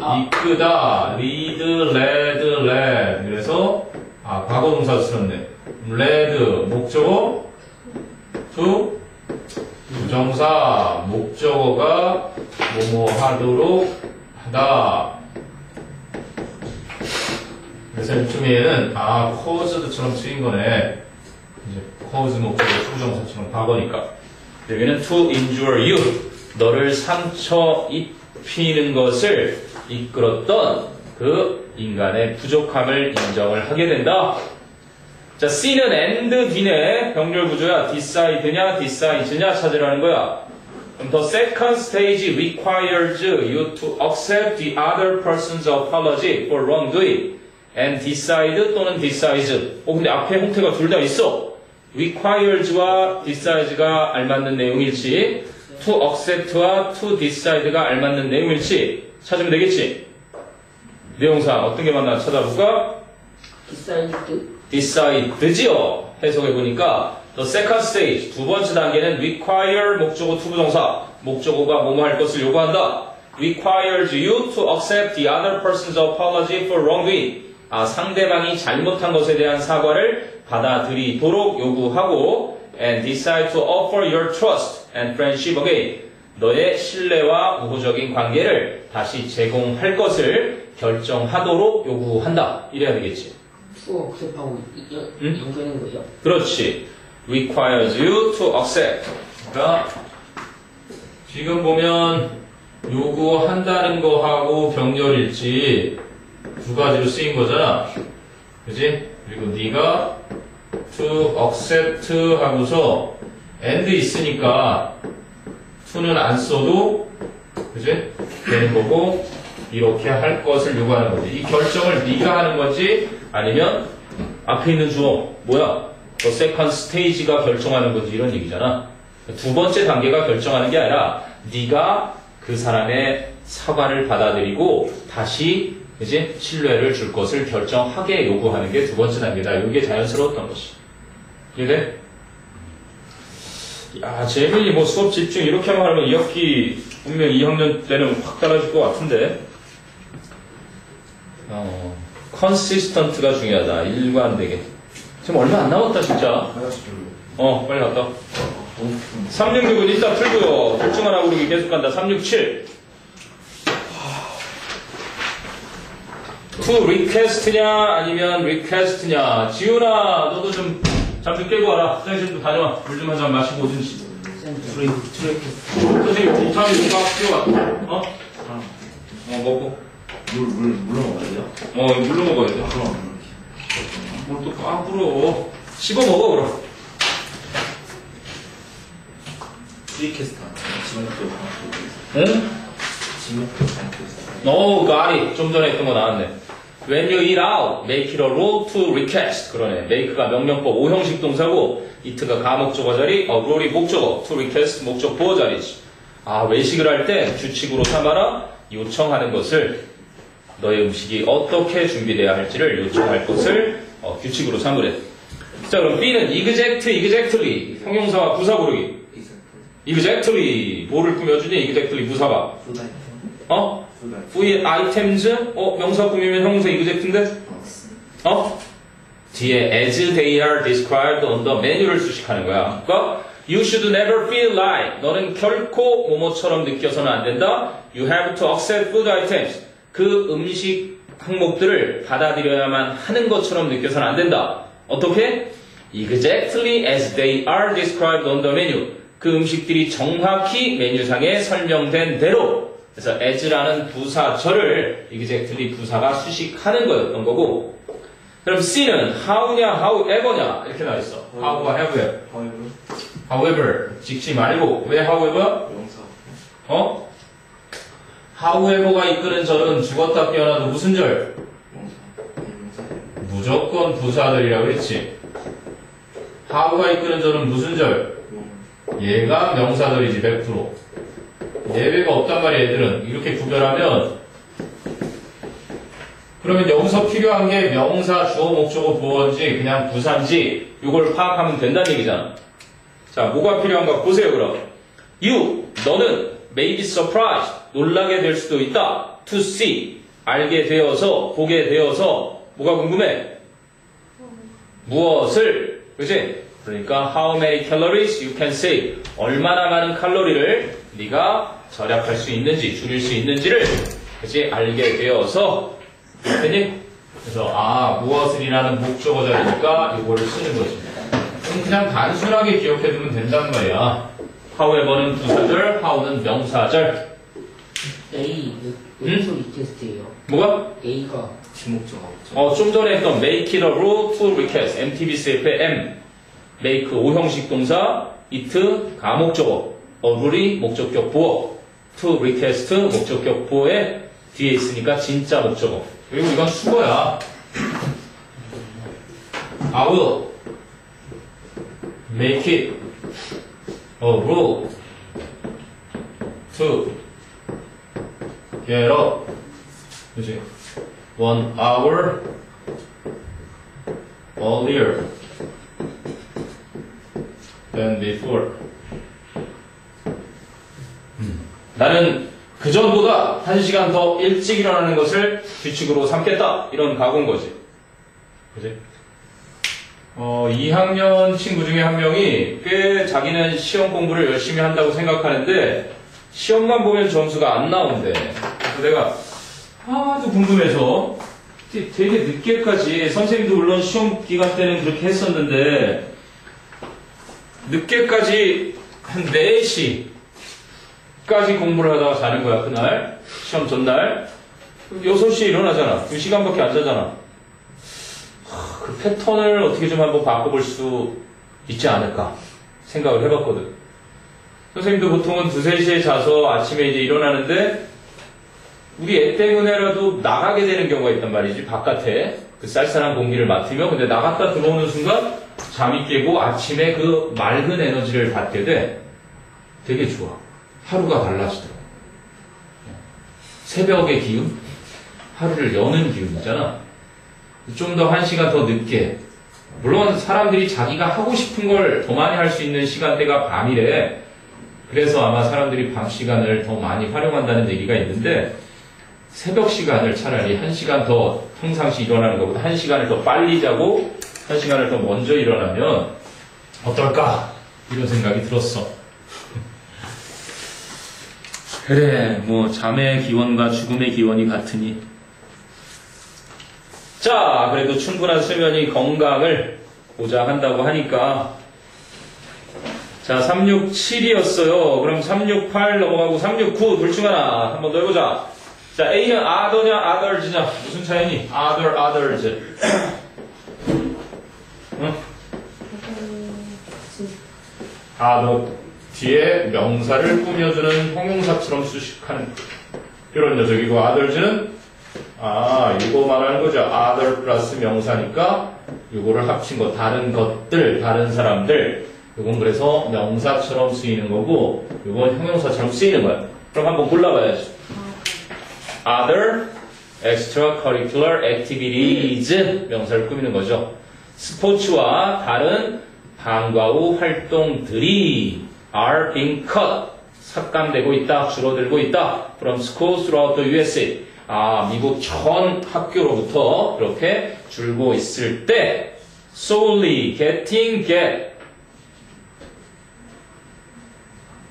아 이끄다, lead, led, led. 그래서 아 과거 동사 쓰였 네. led 목적어, to 부정사 목적어가 뭐뭐 하도록 하다. 그래서 이쯤에는 아 caused처럼 쓰인 거네. 이제 cause 목적어 부정사처럼 과거니까. 여기는 to injure you. 너를 상처 입히는 것을 이끌었던 그 인간의 부족함을 인정을 하게 된다. 자, C는 and 뒤네 병렬 구조야. decide냐, decide냐 찾으라는 거야. 그럼 the second stage requires you to accept the other person's apology for wrongdoing and decide 또는 decides. 어, 근데 앞에 형태가 둘 다 있어. requires와 decide가 알맞는 내용일지, to accept와 to decide가 알맞는 내용일지 찾으면 되겠지. 내용상 어떤 게 맞나 찾아볼까? decide decide지요. 해석해 보니까 the second stage 두 번째 단계는 require 목적어 투부정사 목적어가 뭐뭐 할 것을 요구한다. requires you to accept the other person's apology for wrongdoing. 아 상대방이 잘못한 것에 대한 사과를 받아들이도록 요구하고 and decide to offer your trust and friendship again. 너의 신뢰와 우호적인 관계를 다시 제공할 것을 결정하도록 요구한다. 이래야 되겠지. 억셉하고 응? 연결하는 거죠? 그렇지. requires you to accept. 그러니까 지금 보면 요구한다는 거하고 병렬일지 두 가지로 쓰인 거잖아. 그지? 그리고 네가 to accept 하고서 and 있으니까 to는 안 써도 그지? 되는 거고 이렇게 할 것을 요구하는 거지. 이 결정을 네가 하는 건지 아니면 앞에 있는 주어 뭐야? the second stage가 결정하는 건지 이런 얘기잖아. 두 번째 단계가 결정하는 게 아니라 네가 그 사람의 사과를 받아들이고 다시 이제 신뢰를 줄 것을 결정하게 요구하는 게 두 번째 단계다. 이게 자연스러웠던 것이. 이해돼? 야, 재민이 뭐 수업 집중 이렇게 하면 2학기 분명 2학년 때는 확 달라질 것 같은데. 어, 컨시스턴트가 중요하다. 일관되게. 지금 얼마 안 남았다, 진짜. 어, 빨리 갔다. 와. 366은 일단 풀고요. 결정 하나 고르기 계속 간다. 367. to request냐 아니면 request냐 지훈아 너도 좀 잠좀 깨고 와라 화장실 좀 다녀와 물 좀 한 잔 마시고 오든지 선생님 비타민 좀꽉 끼워 어? 어 먹고 물 물 물로 먹어야 돼요? 어 물로 먹어야 돼 그럼 뭘또꽉 불어 씹어 먹어 그럼 프리캐스트 지목도 응? 지목도 않고 있어요. 오, got it. 좀 전에 했던 거 나왔네. When you eat out, make it a rule to request. 그러네. make가 명령법 5형식 동사고, it가 가목적어 자리, 어, rule이 목적어, to request 목적 보어 자리지. 아, 외식을 할 때 규칙으로 삼아라. 요청하는 것을 너의 음식이 어떻게 준비돼야 할지를 요청할 것을 어, 규칙으로 삼으래. 자, 그럼 B는 exact, exactly. 형용사와 부사 고르기. exactly. 뭐를 꾸며주니? exactly 부사가. 어? 푸드 아이템 V items 어 명사 꾸미면 형용사 이그젝트인데 어 뒤에 as they are described on the menu를 수식하는 거야. 그러니까 you should never feel like 너는 결코 뭐뭐처럼 느껴서는 안 된다. You have to accept food items 그 음식 항목들을 받아들여야만 하는 것처럼 느껴서는 안 된다. 어떻게? Exactly as they are described on the menu. 그 음식들이 정확히 메뉴상에 설명된 대로 그래서 as라는 부사절을 exactly 부사가 수식하는 거였던 거고 그럼 C는 how냐 however냐 이렇게 나와 있어 how와 however 하이브 however 찍지 말고 왜 however? 명사 어? However가 이끄는 절은 죽었다 깨어나도 무슨 절? 무조건 부사들이라고 했지. how가 이끄는 절은 무슨 절? 명 얘가 명사절이지 100% 예외가 없단 말이야 얘들은. 이렇게 구별하면. 그러면 여기서 필요한 게 명사, 주어, 목적어, 보어인지 그냥 부사인지 이걸 파악하면 된다는 얘기잖아. 자 뭐가 필요한가 보세요 그럼. You, 너는 may be surprised 놀라게 될 수도 있다 to see 알게 되어서 보게 되어서 뭐가 궁금해? 무엇을 그지? 그러니까 how many calories you can save 얼마나 많은 칼로리를 네가 절약할 수 있는지 줄일 수 있는지를 그지 알게 되어서 됐니? 그래서 아 무엇을이라는 목적어 자리니까 이거를 쓰는. 그럼 그냥 단순하게 기억해두면 된단 말이야. However는 부사절, how는 명사절. A 응? 여기서 리퀘스트예요. 뭐가? A가 지목적하고 어, 좀 전에 했던 make it a rule to request. MTBCF의 M. make 5형식 동사, it 가목적어, a rule이 목적격 보어, to request 목적격 보어에 뒤에 있으니까 진짜 목적어. 그리고 이건 수거야. I will make it a rule to get up. 그지? one hour earlier than before. 음. 나는 그 전보다 한 시간 더 일찍 일어나는 것을 규칙으로 삼겠다. 이런 각오인 거지. 그지? 어, 2학년 친구 중에 한 명이 꽤 자기는 시험 공부를 열심히 한다고 생각하는데 시험만 보면 점수가 안 나온대. 그래서 내가 하도 궁금해서 되- 되게 늦게까지 선생님도 물론 시험 기간 때는 그렇게 했었는데 늦게까지 한 4시까지 공부를 하다가 자는 거야 그날. 시험 전날. 6시에 일어나잖아. 2시간밖에 안 자잖아. 하, 그 패턴을 어떻게 좀 한번 바꿔볼 수 있지 않을까 생각을 해봤거든. 선생님도 보통은 두세 시에 자서 아침에 이제 일어나는데 우리 애 때문에라도 나가게 되는 경우가 있단 말이지. 바깥에 그 쌀쌀한 공기를 맡으며 근데 나갔다 들어오는 순간 잠이 깨고 아침에 그 맑은 에너지를 받게 돼. 되게 좋아. 하루가 달라지더라고. 새벽의 기운? 하루를 여는 기운이잖아 좀 더 한 시간 더 늦게. 물론 사람들이 자기가 하고 싶은 걸 더 많이 할 수 있는 시간대가 밤이래. 그래서 아마 사람들이 밤 시간을 더 많이 활용한다는 얘기가 있는데 새벽 시간을 차라리 한 시간 더 평상시 일어나는 것보다 한 시간을 더 빨리 자고 한 시간을 더 먼저 일어나면 어떨까? 이런 생각이 들었어. 그래 뭐 잠의 기원과 죽음의 기원이 같으니 자 그래도 충분한 수면이 건강을 보장한다고 하니까 자, 367이었어요. 그럼 368 넘어가고 369 둘 중 하나 한번 더 해보자. 자, A는 other냐, others냐? 무슨 차이니? other, others. 응? other 뒤에 명사를 꾸며주는 형용사처럼 수식하는 이런 녀석이고 others는 아, 이거 말하는 거죠. other 플러스 명사니까 이거를 합친 거 다른 것들, 다른 사람들 이건 그래서 명사처럼 쓰이는 거고 이건 형용사처럼 쓰이는 거야. 그럼 한번 골라봐야지. Other extracurricular activities 명사를 꾸미는 거죠. 스포츠와 다른 방과 후 활동들이 are being cut 삭감되고 있다, 줄어들고 있다. from schools throughout the USA. 아, 미국 전 학교로부터 이렇게 줄고 있을 때 solely getting get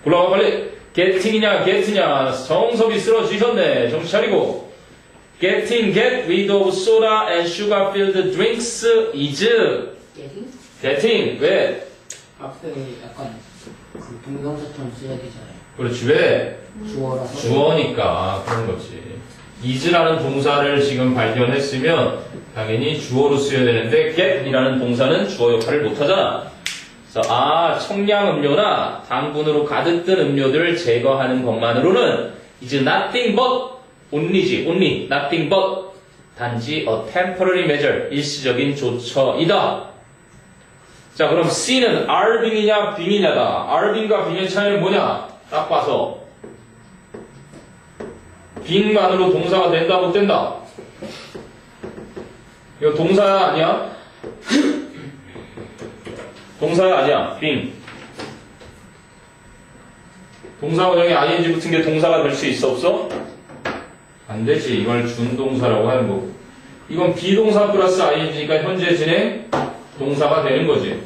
골라봐 빨리 getting이냐 get냐 정석이 쓰러지셨네 정신 차리고 getting get rid of soda and sugar filled drinks is 깨리? getting 왜? 앞에 약간 그 동명사처럼 써야 되잖아요. 그렇지 왜? 주어라서. 주어니까 그런 거지 is라는 동사를 지금 발견했으면 당연히 주어로 쓰여야 되는데 get이라는 동사는 주어 역할을 못하잖아. 아 청량 음료나 당분으로 가득 든 음료들을 제거하는 것만으로는 is nothing but only지 only nothing but 단지 a temporary measure 일시적인 조처이다. 자 그럼 C는 R빙이냐 빙이냐다. R빙과 빙의 차이는 뭐냐? 딱 봐서 빙만으로 동사가 된다 못 된다? 이거 동사야 아니야? *clears throat* 동사야 아니야 빙 동사 원형에 ing 붙은 게 동사가 될 수 있어 없어? 안 되지. 이걸 준동사라고 하는 거고 이건 비동사 플러스 ing니까 현재 진행 동사가 되는 거지.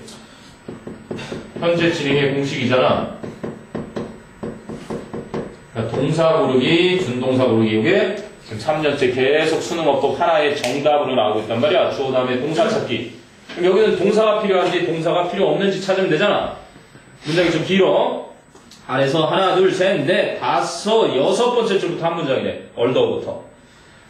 현재 진행의 공식이잖아 동사 고르기, 준동사 고르기 이게 지금 3년째 계속 수능어법 하나의 정답으로 나오고 있단 말이야. 주어 다음에 동사 찾기. 그럼 여기는 동사가 필요한지 동사가 필요 없는지 찾으면 되잖아. 문장이 좀 길어. 아래서 하나, 둘, 셋, 넷, 다섯, 여섯 번째 줄부터 한 문장이네. 얼더부터.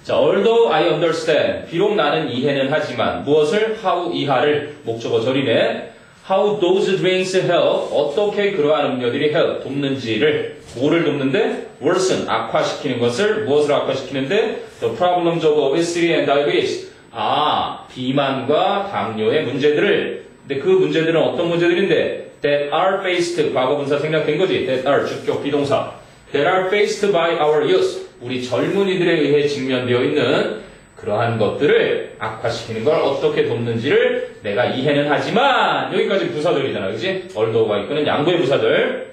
자, although I understand. 비록 나는 이해는 하지만 무엇을 how 이하를 목적어 절이네. How those drinks help 어떻게 그러한 음료들이 help 돕는지를 뭐를 돕는데 worsen 악화시키는 것을 무엇을 악화시키는데 the problems of obesity and diabetes 아 비만과 당뇨의 문제들을 근데 그 문제들은 어떤 문제들인데 that are faced 과거분사 생략된 거지 that are 주격 비동사 that are faced by our youth 우리 젊은이들에 의해 직면되어 있는 그러한 것들을 악화시키는 걸 어떻게 돕는지를 내가 이해는 하지만 여기까지 부사들이잖아 그지? 얼더가 이끄는 양보의 부사들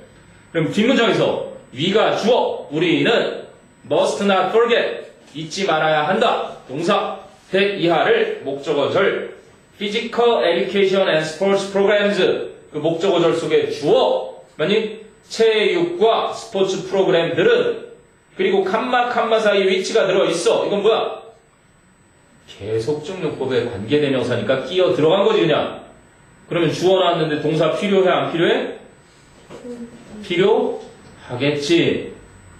그럼 뒷문장에서 위가 주어 우리는 must not forget 잊지 말아야 한다. 동사 that 이하를 목적어절 physical education and sports programs. 그 목적어절 속에 주어 만약 체육과 스포츠 프로그램들은 그리고 칸마 칸마 사이 위치가 들어있어. 이건 뭐야? 계속적용법에 관계대명사니까 끼어 들어간 거지 그냥. 그러면 주어 나왔는데 동사 필요해 안 필요해? 필요하겠지.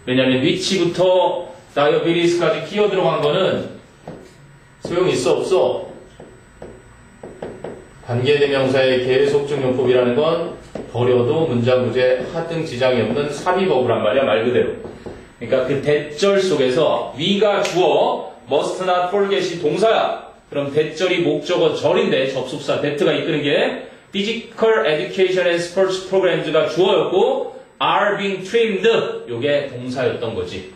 왜냐면 위치부터 다이어비리스까지 끼어 들어간 거는 소용이 있어 없어? 관계대명사의 계속적용법이라는 건 버려도 문장 구제 하등 지장이 없는 삽입어구란 말이야 말 그대로. 그러니까 그 대절 속에서 위가 주어 not forget이 동사야. 그럼 대절이 목적어 절인데 접속사 that가 이끄는 게 physical education and sports programs가 주어였고 are being trimmed 요게 동사였던 거지.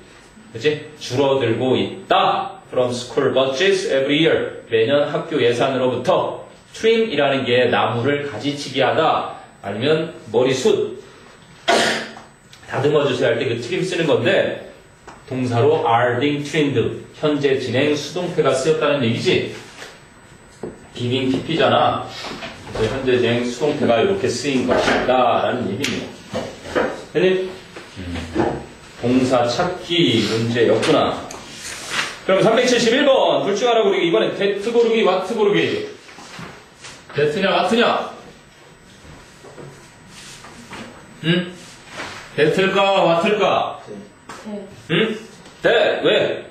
그치? 줄어들고 있다. From school budgets every year. 매년 학교 예산으로부터 trim이라는 게 나무를 가지치기 하다. 아니면 머리숱 다듬어 주세요 할 때그 trim 쓰는 건데 동사로 are being trimmed. 현재 진행 수동태가 쓰였다는 얘기지. 비빙 PP잖아. 현재 진행 수동태가 이렇게 쓰인 것이다라는 얘기입니다. 됐니? 동사 찾기 문제였구나. 그럼 371번 둘 중 하나 고르기 이번엔 that 고르기 what 고르기 that이냐 what이냐 응? that일까 what일까 that. 응? that 왜?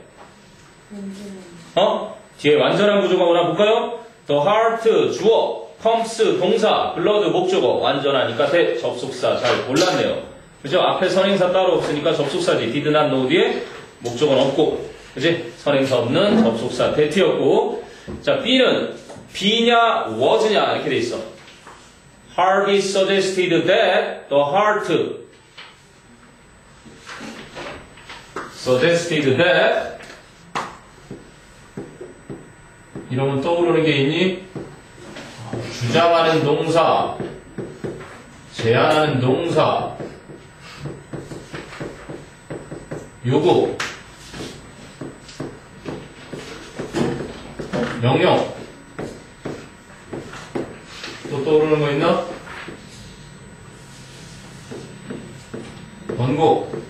어? 뒤에 완전한 구조가 오나 볼까요? The heart 주어 pumps 동사 blood 목적어 완전하니까 that 접속사 잘 골랐네요 그죠? 앞에 선행사 따로 없으니까 접속사지 did not know 뒤에 목적어는 없고 그지? 선행사 없는 접속사 대트였고 자 B는 B냐 was냐 이렇게 돼 있어 Harvey suggested that the heart suggested that 이러면 떠오르는 게 있니? 주장하는 동사, 제안하는 동사, 요구, 명령. 또 떠오르는 거 있나? 원고,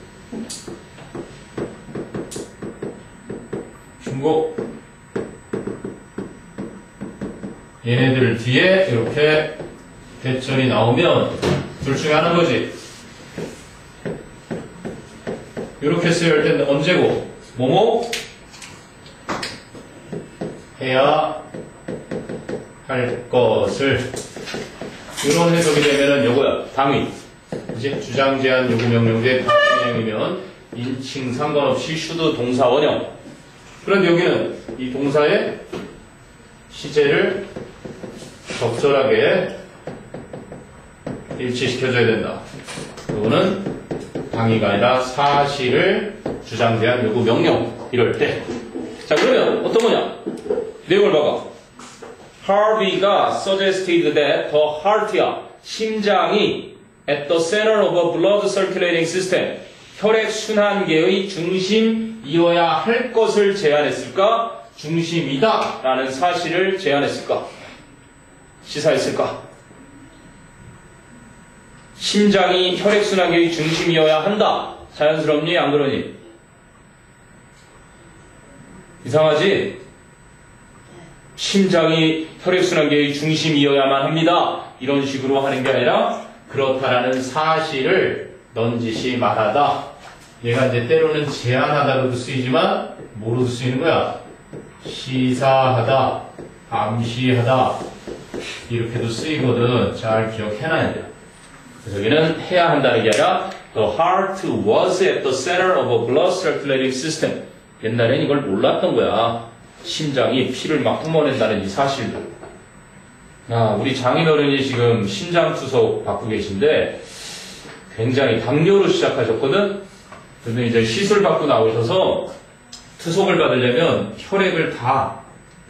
중고, 얘네들 뒤에 이렇게 대절이 나오면 둘 중에 하나인 거지. 이렇게 쓰여야 할 때는 언제고? 뭐뭐? 해야 할 것을 이런 해석이 되면은 요거야. 당위. 이제 주장 제한 요구 명령제 당위형이면 인칭 상관없이 슈드 동사 원형. 그런데 여기는 이 동사의 시제를 적절하게 일치시켜줘야 된다. 이거는 당위가 아니라 사실을 주장대한 요구 명령 이럴 때. 자 그러면 어떤 거냐? 내용을 봐봐. Harvey가 suggested that the heart야 심장이 at the center of a blood circulating system 혈액 순환계의 중심이어야 할 것을 제안했을까? 중심이다 라는 사실을 제안했을까? 시사했을까? 심장이 혈액순환계의 중심이어야 한다. 자연스럽니? 안 그러니? 이상하지? 심장이 혈액순환계의 중심이어야만 합니다. 이런 식으로 하는 게 아니라 그렇다라는 사실을 넌지시 말하다. 얘가 이제 때로는 제안하다로도 쓰이지만 뭐로도 쓰이는 거야? 시사하다, 암시하다 이렇게도 쓰이거든. 잘 기억해놔야 돼요. 그래서 여기는 해야 한다는 게 아니라 The heart was at the center of a blood circulating system. 옛날엔 이걸 몰랐던 거야. 심장이 피를 막 뿜어낸다는 이 사실도. 아, 우리 장인어른이 지금 심장투석 받고 계신데 굉장히 당뇨로 시작하셨거든. 근데 이제 시술 받고 나오셔서 투석을 받으려면 혈액을 다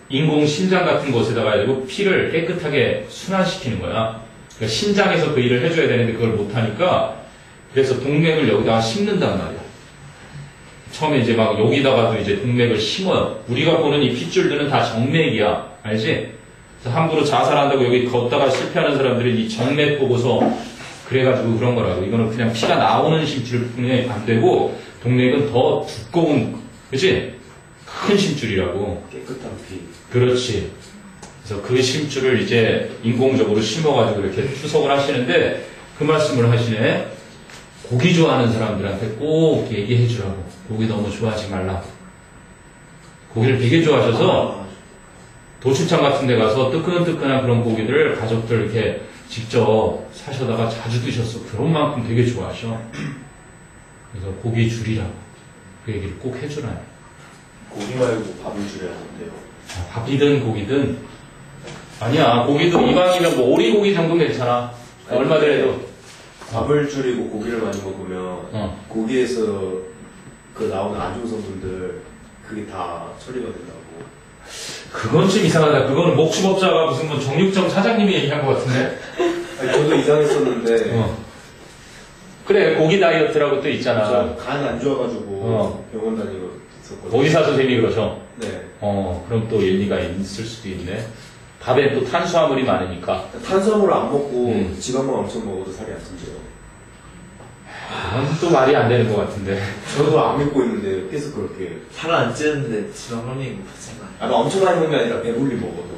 인공 심장 같은 곳에다가 가지고 피를 깨끗하게 순환시키는 거야. 그러니까 심장에서 그 일을 해줘야 되는데 그걸 못하니까 그래서 동맥을 여기다가 심는단 말이야. 처음에 이제 막 여기다가도 이제 동맥을 심어요. 우리가 보는 이 핏줄들은 다 정맥이야. 알지? 함부로 자살한다고 여기 걷다가 실패하는 사람들은 이 정맥 보고서 그래가지고 그런 거라고. 이거는 그냥 피가 나오는 심줄 뿐이 안 되고 동맥은 더 두꺼운, 그치? 큰 심줄이라고. 깨끗한 피. 그렇지. 그래서 그 심줄을 이제 인공적으로 심어가지고 이렇게 추석을 하시는데 그 말씀을 하시네. 고기 좋아하는 사람들한테 꼭 얘기해 주라고. 고기 너무 좋아하지 말라고. 고기를 되게 좋아하셔서 도축장 같은 데 가서 뜨끈뜨끈한 그런 고기들을 가족들 이렇게 직접 사셔다가 자주 드셨어. 그런 만큼 되게 좋아하셔. 그래서 고기 줄이라고 그 얘기를 꼭 해주나요. 고기 말고 밥을 줄여야 하는데요. 아, 밥이든 고기든 아니야 고기도 이왕이면 뭐 오리고기 정도는 괜찮아. 얼마 전에도 밥을 줄이고 고기를 많이 먹으면 어. 고기에서 그 나오는 안 좋은 성분들 그게 다 처리가 된다고. 그건 좀 이상하다. 그거는 목축업자가 무슨 뭐 정육점 사장님이 얘기한 것 같은데. 아니, 저도 이상했었는데 어. 그래 고기 다이어트라고 또 있잖아. 간 안 좋아가지고 어. 병원 다니고 있었거든요. 오이사 선생님이 그러죠. 네. 어 그럼 또 일리가 있을 수도 있네. 밥엔 또 탄수화물이 많으니까. 탄수화물 안 먹고 음. 지방만 엄청 먹어도 살이 안 찐대요. 그건 또 말이 안 되는 것 같은데. 저도 안 믿고 있는데 계속 그렇게. 살 안 찌는데 지방 흘리는 거 생각. 아, 나 엄청 많이 먹는 게 아니라 배불리 먹어도.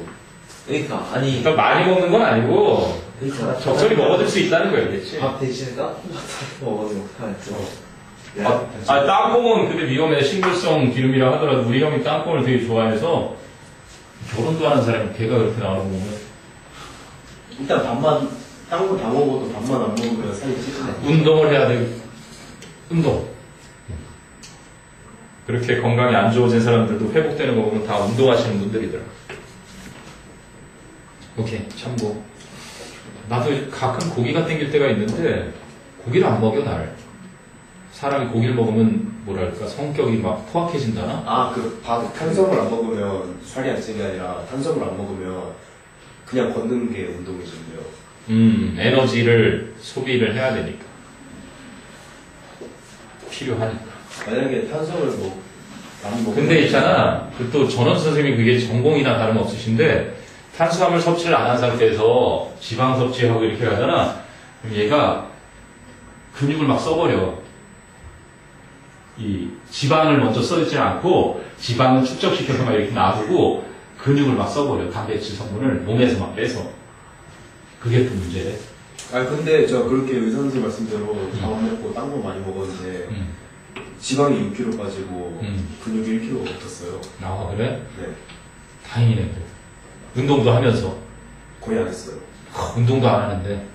그러니까 아니 그러니까 많이 먹는 건 아니고 그러니까 적절히 먹어줄 수 있다는 거였겠지. 밥 대신에 땅콩 같은 거 먹으면 어떡하겠죠? 아, 아, 땅콩은 근데 위험해. 싱글성 기름이라 하더라도 우리 형이 땅콩을 되게 좋아해서 결혼도 하는 사람이 걔가 그렇게 나오는 거 보면 일단 밥만, 딴 거 다 먹어도 밥만 안 먹으면 살이 찌네. 운동을 해야 돼. 운동. 그렇게 건강이 안 좋아진 사람들도 회복되는 거 보면 다 운동하시는 분들이더라. 오케이, 참고. 나도 가끔 고기가 땡길 때가 있는데, 고기를 안 먹여, 날. 사람이 고기를 먹으면, 뭐랄까, 성격이 막 포악해진다나? 아, 그, 밥, 탄수화물 안 먹으면 살이 안 찌는 게 아니라 탄수화물 안 먹으면 그냥 걷는 게 운동이신데요. 음, 에너지를 소비를 해야 되니까. 필요하니까. 만약에 탄수화물 뭐, 먹으면. 근데 있잖아, 그 또 전원 선생님이 그게 전공이나 다름없으신데, 탄수화물 섭취를 안 한 상태에서 지방 섭취하고 이렇게 하잖아. 그럼 얘가 근육을 막 써버려. 이 지방을 먼저 써있지 않고, 지방을 축적시켜서 막 이렇게 놔두고, 근육을 막 써버려. 단백질 성분을 몸에서 막 빼서. 그게 또 문제래. 아, 근데 저 그렇게 의사 선생님 말씀대로 밥안 먹고 딴 거 많이 먹었는데 음. 지방이 6kg 빠지고 음. 근육이 1kg 없었어요. 아, 그래? 네. 다행이네. 그래도. 운동도 하면서. 거의 안 했어요. 하, 운동도 안 하는데. 네.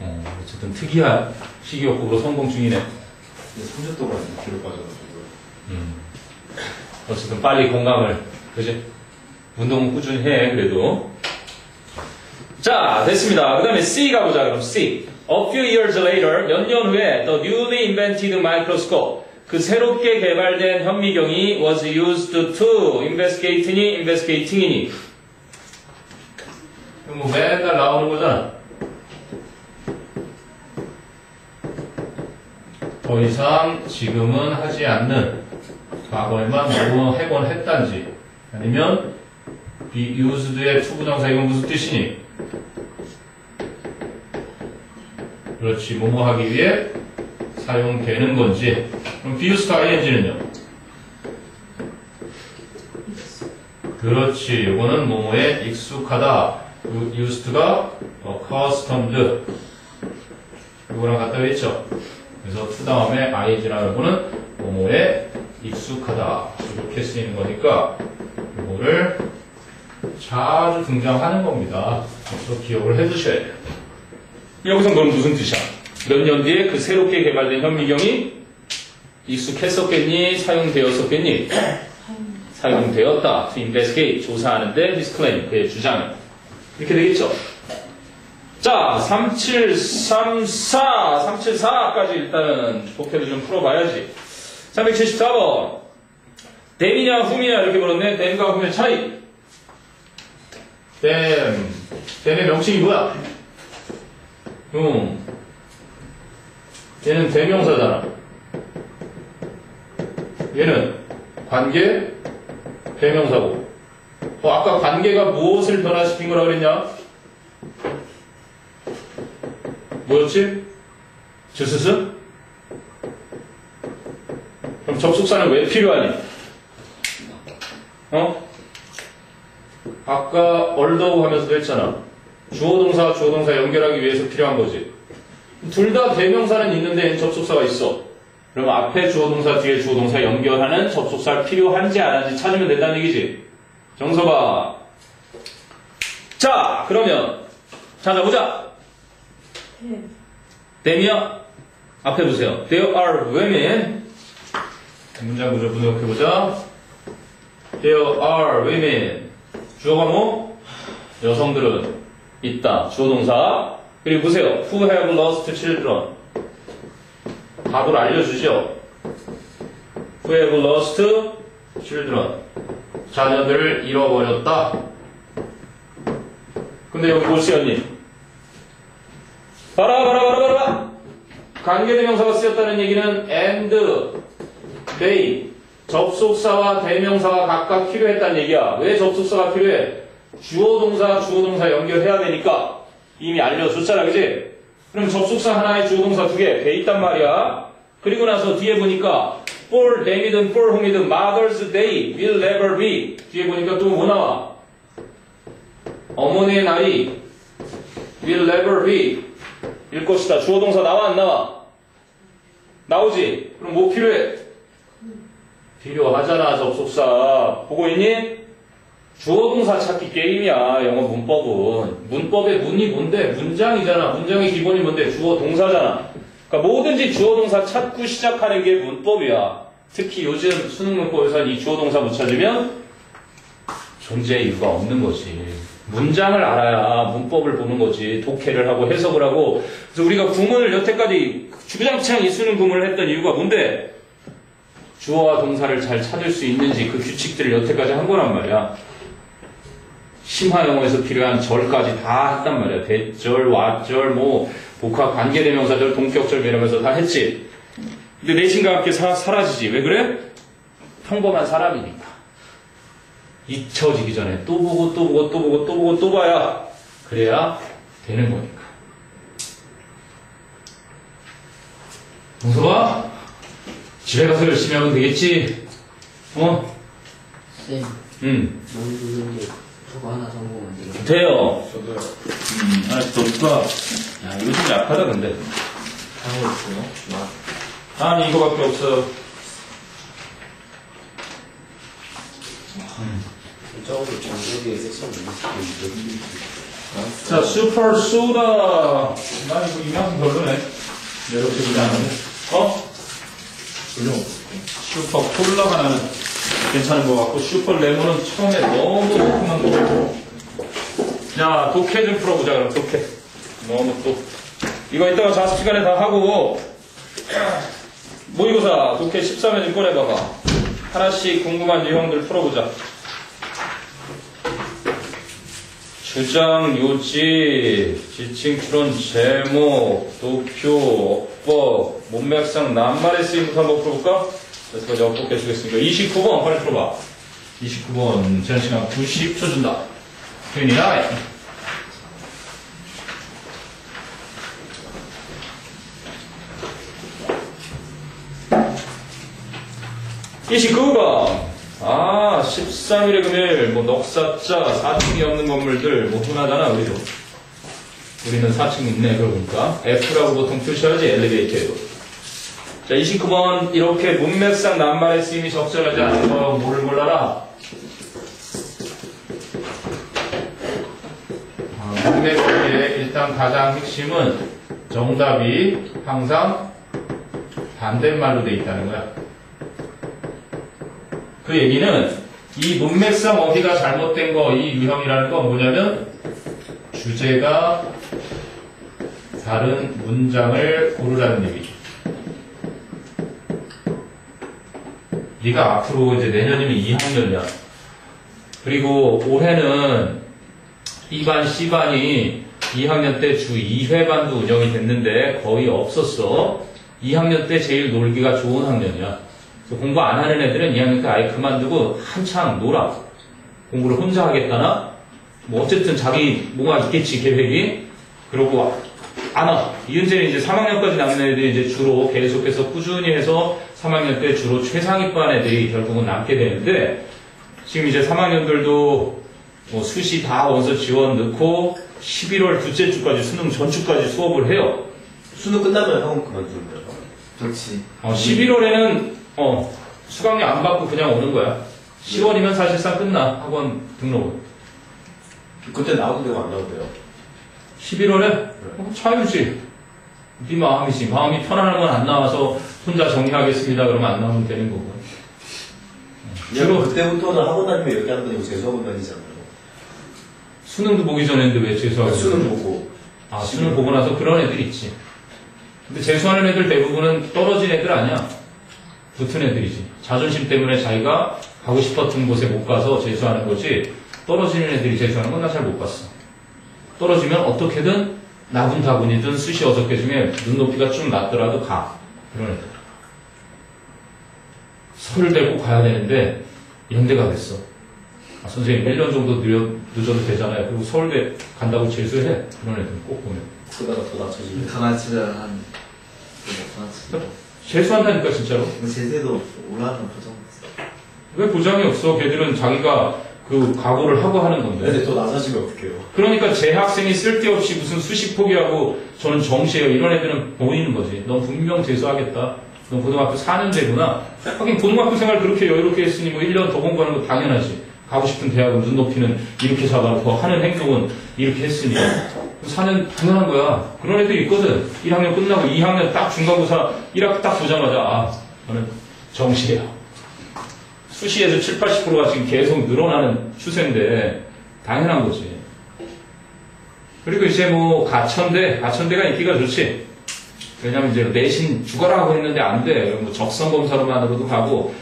어, 어쨌든 특이한 식이요법으로 성공 중이네. 근데 3주 동안 6kg 빠져가지고. 음. 어쨌든 빨리 건강을, 그지? 운동은 꾸준히 해, 그래도. 자, 됐습니다. 그 다음에 C 가보자, 그럼 C. A few years later, 몇 년 후에 the newly invented microscope, 그 새롭게 개발된 현미경이 was used to investigating이, investigating이니. 뭐 맨날 나오는 거잖아. 더 이상 지금은 하지 않는 과거에만 뭐 해곤 했단지 아니면 be used의 투부정사 이건 무슨 뜻이니? 그렇지 뭐뭐 하기 위해 사용되는 건지 그럼 used ing는요? 그렇지 이거는 뭐뭐에 익숙하다 그 used가 accustomed 이거랑 같다고 했죠? 그래서 to 다음에 ing라는 거는 뭐뭐에 익숙하다 이렇게 쓰이는 거니까 이거를 자주 등장하는 겁니다. 그래서 기억을 해두셔야 돼요. 여기서 그럼 무슨 뜻이야? 몇 년 뒤에 그 새롭게 개발된 현미경이 익숙했었겠니? 사용되었었겠니? *coughs* 사용되었다. to investigate. 조사하는데 his claim. 그의 주장은. 이렇게 되겠죠? 자, 3734, 374까지 일단은 복해를 좀 풀어봐야지. 374번. 댐이냐, 훔이냐, 이렇게 물었네. 댐과 훔의 차이. 댐. 댐의 명칭이 뭐야? 흉. 얘는 대명사잖아. 얘는 관계, 대명사고. 어, 아까 관계가 무엇을 변화시킨 거라 그랬냐? 뭐였지? 주스스? 그럼 접속사는 왜 필요하니? 어? 아까 얼더우 하면서도 했잖아. 주어동사, 주어동사 연결하기 위해서 필요한 거지. 둘 다 대명사는 있는데 접속사가 있어. 그럼 앞에 주어동사, 뒤에 주어동사 연결하는 접속사 필요한지 안 한지 찾으면 된다는 얘기지. 정서봐. 자, 그러면 찾아보자. 템. 댐이야. 앞에 보세요. There are women. 문장 구조 분석해보자. There are women. 주어가 뭐? 여성들은 있다. 주어 동사. 그리고 보세요. Who have lost children. 답을 알려주죠. Who have lost children. 자녀들을 잃어버렸다. 근데 여기 보시언니. 봐라, 봐라, 봐라, 봐라. 관계대명사가 쓰였다는 얘기는 and, they, 접속사와 대명사가 각각 필요했다는 얘기야. 왜 접속사가 필요해? 주어 동사, 주어 동사 연결해야 되니까 이미 알려줬잖아, 그지? 그럼 접속사 하나에 주어 동사 두 개 돼 있단 말이야. 그리고 나서 뒤에 보니까 for them이든 for whom이든 mother's day will never be 뒤에 보니까 또 뭐 나와? 어머니의 날이 will never be 일 것이다. 주어 동사 나와 안 나와? 나오지? 그럼 뭐 필요해? 필요하잖아 접속사 보고 있니? 주어 동사 찾기 게임이야 영어 문법은 문법의 문이 뭔데? 문장이잖아 문장의 기본이 뭔데? 주어 동사잖아 그러니까 뭐든지 주어 동사 찾고 시작하는 게 문법이야 특히 요즘 수능 문법에서는 이 주어 동사 못 찾으면 존재 이유가 없는 거지. 문장을 알아야 문법을 보는 거지. 독해를 하고 해석을 하고. 그래서 우리가 구문을 여태까지 주구장창 이 수능 구문을 했던 이유가 뭔데? 주어와 동사를 잘 찾을 수 있는지 그 규칙들을 여태까지 한 거란 말이야. 심화 영어에서 필요한 절까지 다 했단 말이야. 대절, 왓절, 뭐 복합 관계대명사절, 동격절 이러면서 다 했지. 근데 내신과 함께 사, 사라지지. 왜 그래? 평범한 사람이니까. 잊혀지기 전에 또 보고 또 보고 또 보고 또 보고 또 봐야 그래야 되는 거니까. 동서봐 집에 가서 열심히 하면 되겠지. 어? 쌤, 응. 너무 좋은데 저거 하나 성공하면 돼요. 돼요. 저도요. 음, 더 줄까? 야, 이거 좀 약하다, 근데. 거 있어요? 나 아니, 이거밖에 없어. 저거 전국의 섹션 여기 자, 슈퍼 소다. 나 이거 이만큼 별로네. 이렇게 보지 않은데. 어? 전혀 슈퍼 콜라가 나는 괜찮은 것 같고 슈퍼 레몬은 처음에 너무 거 같고 야 독해 좀 풀어보자 그럼 독해. 너무 또. 이거 이따가 자습 시간에 다 하고. 모의고사 독해 13회 좀 꺼내봐봐. 하나씩 궁금한 유형들 풀어보자 주장, 요지, 지칭, 추론, 제목, 도표, 어법, 문맥상, 낱말의 쓰임부터 한번 풀어볼까? 그래서 먼저 어떻게 주겠습니까? 29번, 빨리 풀어봐. 29번, 제한 시간 90초 준다. 괜히나 29번. 아, 13일의 금요일, 뭐, 넉사자, 4층이 없는 건물들, 뭐, 흔하잖아, 우리도. 우리는 4층 있네, 그러니까. F라고 보통 표시하지, 엘리베이터에도. 자, 29번, 이렇게 문맥상 낱말의 쓰임이 적절하지 않은 거, 뭐를 몰라라? 아, 문맥의 일단 가장 핵심은 정답이 항상 반대말로 돼 있다는 거야. 그 얘기는 이 문맥상 어디가 잘못된 거, 이 유형이라는 건 뭐냐면 주제가 다른 문장을 고르라는 얘기죠. 네가 앞으로 이제 내년이면 2학년이야. 그리고 올해는 B반, C반이 2학년 때 주 2회 반도 운영이 됐는데 거의 없었어. 2학년 때 제일 놀기가 좋은 학년이야. 그래서 공부 안 하는 애들은 2학년 때 아예 그만두고 한창 놀아. 공부를 혼자 하겠다나? 뭐 어쨌든 자기 뭐가 있겠지 계획이. 그러고 안 와. 이은재는 이제 3학년까지 남는 애들이 이제 주로 계속해서 꾸준히 해서 3학년 때 주로 최상위반 애들이 결국은 남게 되는데 지금 이제 3학년들도 뭐 수시 다 원서 지원 넣고 11월 둘째 주까지 수능 전주까지 수업을 해요. 수능 끝나면 학원 그만두는 거죠. 그렇지 어, 11월에는 어, 수강료 안 받고 그냥 오는 거야. 10월이면 사실상 끝나 학원 등록은. 그때 나오도 되고 안 나오도 돼요. 11월에 어, 자유지. 네 마음이지. 마음이 편안하면 안 나와서 혼자 정리하겠습니다. 그러면 안 나오면 되는 거고. 주로 그때부터는 학원 다니면 이렇게 안 다니고 재수학원 다니잖아요. 수능도 보기 전에 했는데 왜 재수하고 수능 있어요? 보고. 아, 수능 보고 나서 그런 애들 있지. 근데 재수하는 애들 대부분은 떨어진 애들 아니야. 붙은 애들이지. 자존심 때문에 자기가 가고 싶었던 곳에 못 가서 재수하는 거지. 떨어지는 애들이 재수하는 건 나 잘 못 봤어. 떨어지면 어떻게든 나군다군이든 수시 여섯 개 중에 눈높이가 좀 낮더라도 가. 그런 애들. 서울대 꼭 가야 되는데 연대 가겠어. 아, 선생님 1년 정도 늦어, 늦어도 되잖아요. 그리고 서울대 간다고 재수해. 그런 애들 꼭 보면. 그러다가 더 낮춰지고. 다 맞추면 한, 다 맞추면. 재수한다니까 진짜로. 제세도 올라가는 보장 없어. 왜 보장이 없어? 걔들은 자기가 그 각오를 하고 하는 건데. 근데 더 낮아지면 어떡해요? 그러니까 제 학생이 쓸데없이 무슨 수식 포기하고 저는 정시해요. 이런 애들은 보이는 거지. 넌 분명 재수하겠다. 넌 고등학교 4년제구나. 하긴 고등학교 생활 그렇게 여유롭게 했으니 뭐 1년 더 공부하는 거 당연하지. 가고 싶은 대학은 눈 높이는 이렇게 잡아놓고 하는 행동은 이렇게 했으니 4년 당연한 거야. 그런 애들이 있거든. 1학년 끝나고 2학년 딱 중간고사 1학기 딱 보자마자 아 저는 정시해요. 수시에서 7, 80%가 지금 계속 늘어나는 추세인데 당연한 거지. 그리고 이제 뭐 가천대, 가천대가 인기가 좋지. 왜냐면 이제 내신 죽어라 하고 했는데 안 돼. 뭐 적성 검사로만으로도 가고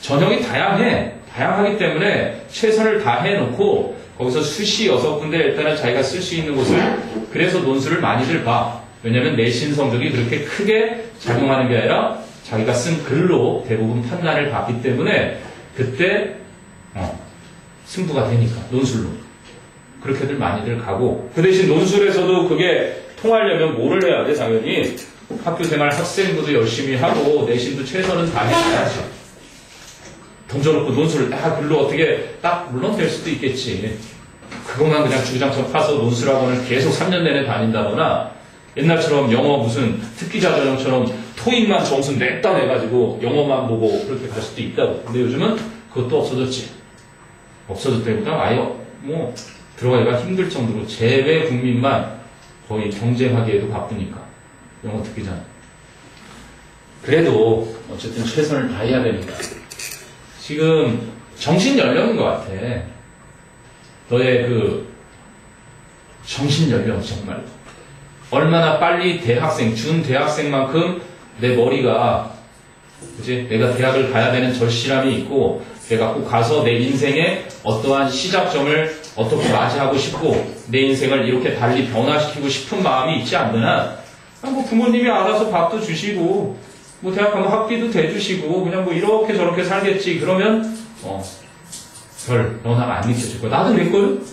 전형이 다양해. 다양하기 때문에 최선을 다해 놓고 거기서 수시 여섯 군데 일단은 자기가 쓸 수 있는 곳을 그래서 논술을 많이들 봐. 왜냐면 내신 성적이 그렇게 크게 작용하는 게 아니라 자기가 쓴 글로 대부분 판단을 받기 때문에 그때 어, 승부가 되니까 논술로. 그렇게들 많이들 가고. 그 대신 논술에서도 그게 통하려면 뭐를 해야 돼 당연히? 학교생활 학생부도 열심히 하고 내신도 최선은 다해야지 던져놓고 논술을 딱 글로 어떻게 딱 물론 될 수도 있겠지. 그것만 그냥 주장처럼 파서 논술학원을 계속 3년 내내 다닌다거나 옛날처럼 영어 무슨 특기자 전형처럼 토익만 점수 냈다 내가지고 영어만 보고 그렇게 갈 수도 있다고. 근데 요즘은 그것도 없어졌지. 없어졌다기보다 아예 뭐 들어가기가 힘들 정도로 제외 국민만 거의 경쟁하기에도 바쁘니까. 영어 특기자 그래도 어쨌든 최선을 다해야 되니까 지금 정신 연령인 것 같아. 너의 그 정신 연령 정말. 얼마나 빨리 대학생 준 대학생만큼 내 머리가 그지 내가 대학을 가야 되는 절실함이 있고 내가 꼭 가서 내 인생의 어떠한 시작점을 어떻게 맞이하고 싶고 내 인생을 이렇게 달리 변화시키고 싶은 마음이 있지 아, 뭐 부모님이 알아서 밥도 주시고, 뭐 대학 가면 학비도 대주시고, 그냥 뭐 이렇게 저렇게 살겠지. 그러면, 어, 별 변화가 안 느껴질 거야. 나도 그랬거든?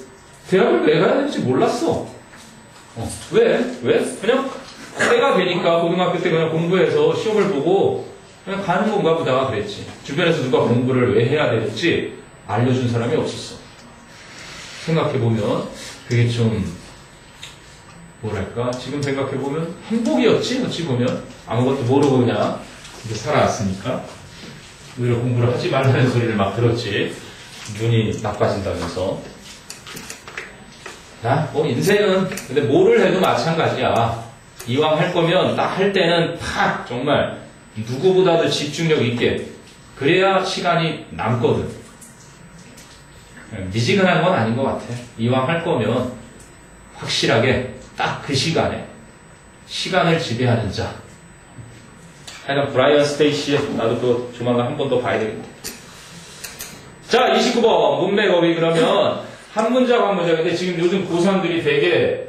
대학을 왜 가야 되는지 몰랐어. 어, 왜? 왜? 그냥 때가 되니까 고등학교 때 그냥 공부해서 시험을 보고 그냥 가는 건가 보다 그랬지. 주변에서 누가 공부를 왜 해야 되는지 알려준 사람이 없었어. 생각해보면 그게 좀 뭐랄까 지금 생각해보면 행복이었지 어찌 보면 아무것도 모르고 그냥 이제 살아왔으니까 오히려 공부를 하지 말라는 소리를 막 들었지. 눈이 나빠진다면서. 자, 뭐 인생은 근데 뭐를 해도 마찬가지야. 이왕 할 거면 딱 할 때는 팍! 정말 누구보다도 집중력 있게 그래야 시간이 남거든. 미지근한 건 아닌 것 같아. 이왕 할 거면 확실하게 딱 그 시간에 시간을 지배하는 자. 하여간 브라이언 스테이시의 나도 그 조만간 한 번 더 봐야 되겠다. 자, 29번 문맥업이 그러면 한 문장 한 문장인데 지금 요즘 고3들이 되게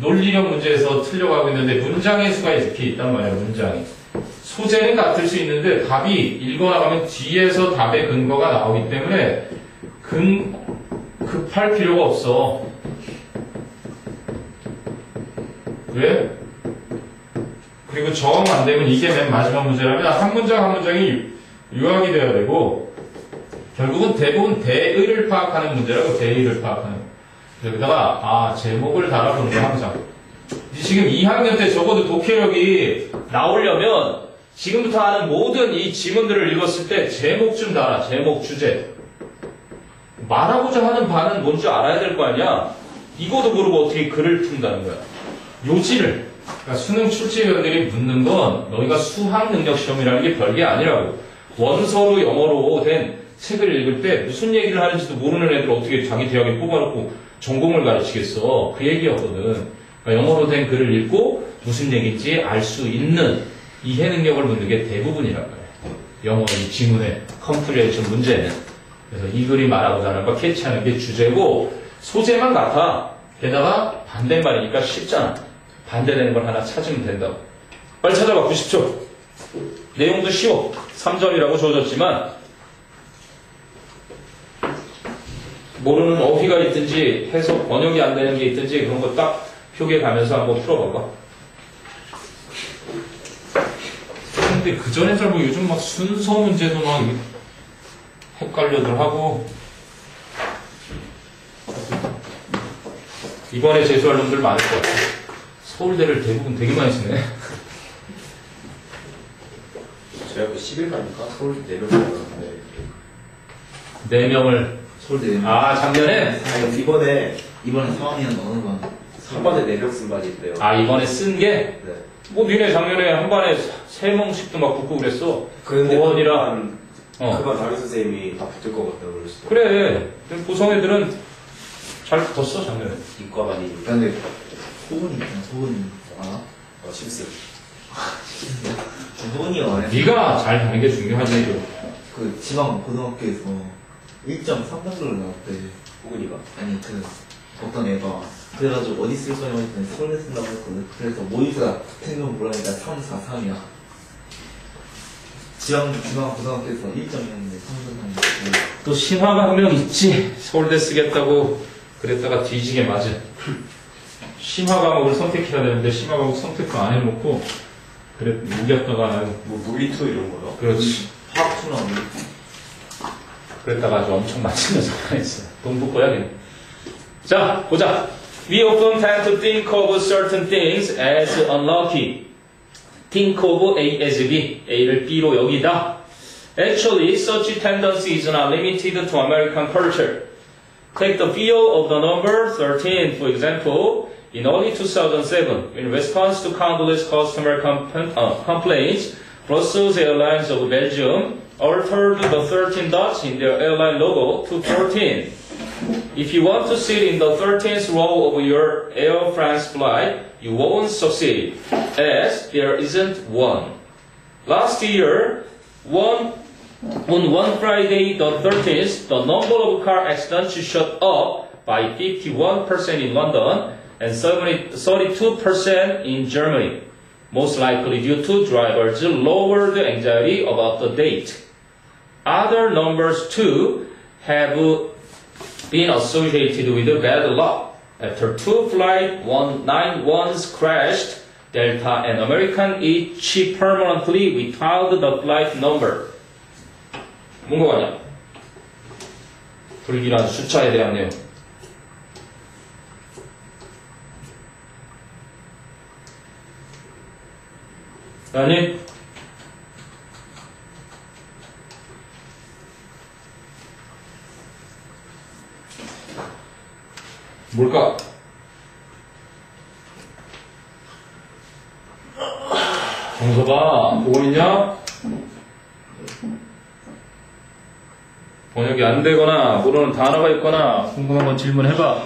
논리력 문제에서 틀려가고 있는데 문장의 수가 이렇게 있단 말이야, 문장이. 소재는 같을 수 있는데 답이 읽어나가면 뒤에서 답의 근거가 나오기 때문에 근, 급할 필요가 없어. 왜? 그리고 정안 되면 이게 맨 마지막 문제라면 한 문장 한 문장이 요약이 돼야 되고 결국은 대부분 대의를 파악하는 문제라고 대의를 파악하는 여기다가 아 제목을 달아보는 거 항상 지금 2학년 때 적어도 독해력이 나오려면 지금부터 하는 모든 이 지문들을 읽었을 때 제목 좀 달아 제목 주제 말하고자 하는 바는 뭔지 알아야 될 거 아니야. 이거도 모르고 어떻게 글을 푼다는 거야. 요지를 그러니까 수능 출제위원들이 묻는 건 너희가 수학 능력 시험이라는 게 별게 아니라고. 원서로 영어로 된 책을 읽을 때 무슨 얘기를 하는지도 모르는 애들 어떻게 자기 대학에 뽑아놓고 전공을 가르치겠어. 그 얘기였거든. 그러니까 영어로 된 글을 읽고 무슨 얘기인지 알 수 있는 이해 능력을 묻는 게 대부분이라고 그래. 영어 이 지문의 comprehension 문제는. 그래서 이 글이 말하고자 하는 거 캐치하는 게 주제고 소재만 같아. 게다가 반대말이니까 쉽잖아. 반대되는 걸 하나 찾으면 된다고. 빨리 찾아봐, 90초. 내용도 쉬워. 3점이라고 줘줬지만, 모르는 어휘가 있든지, 해석, 번역이 안 되는 게 있든지, 그런 거 딱 표기해 가면서 한번 풀어봐봐. 근데 그 전에 뭐 요즘 막 순서 문제도 막 헷갈려들 하고, 이번에 재수할 놈들 많을 것 같아. 서울대를 대부분 되게 많이 쓰네. 저희 학교 11반인가? 서울 4명 들어갔는데. 4명을. 서울대 아, 작년에? 아, 이번에, 이번에 3학년 어느 반? 한 번에 4명 쓴 반이 있대요. 아, 이번에 쓴 게? 네. 뭐, 니네 작년에 한 반에 3명씩도 막 붙고 그랬어. 그런데 보원이랑, 어. 그반 담임 선생님이 다 붙을 것 같다고 그러시더라고요. 그래. 보성 애들은 잘 붙었어, 작년에. 이과반이 야, 근데 소은이 있잖아, 소은이. 알아? 어, 심슨. 소은이 말해. 네가 잘 다는 게 중요하지. 그 지방 고등학교에서 1.3등급을 나왔대. 호근이가. 아니 그 어떤 애가 그래가지고 어디 쓸 거냐고 했더니 서울대 쓴다고 했거든. 그래서 모의고사 생각 몰라니까 3, 4, 3이야. 지방 중앙 고등학교에서 1점이었는데 3점 3. 또 신화가 한 명 있지. 서울대 쓰겠다고 그랬다가 뒤지게 맞은. *laughs* 심화 과목을 선택해야 되는데 심화 과목 선택도 안 해놓고 그래 우겼다가 뭐, 물리투 이런 거요? 그렇지. 화학 투나 우리. 그랬다가 아주 엄청 맞히면서 했어. 돈 붓고 야겠네. 자, 보자. We often tend to think of certain things as unlucky. Think of A as B. A를 B로 여기다. Actually, such tendency is not limited to American culture. Take the field of the number 13, for example. In early 2007, in response to countless customer uh, complaints, Brussels Airlines of Belgium altered the 13 dots in their airline logo to 14. If you want to sit in the 13th row of your Air France flight, you won't succeed, as there isn't one. Last year, one, on one Friday, the 13th, the number of car accidents shot up by 51% in London and 70 32% in Germany, most likely due to drivers' lowered anxiety about the date. Other numbers too have been associated with bad luck. After two flight 191s crashed, Delta and American each permanently withheld the flight number. 뭔가 아니야? 불길한 숫자에 대한 내용. 아니? 뭘까? 정서봐, 보고 있냐? 번역이 안 되거나 모르는 단어가 있거나 궁금한 건 질문해봐.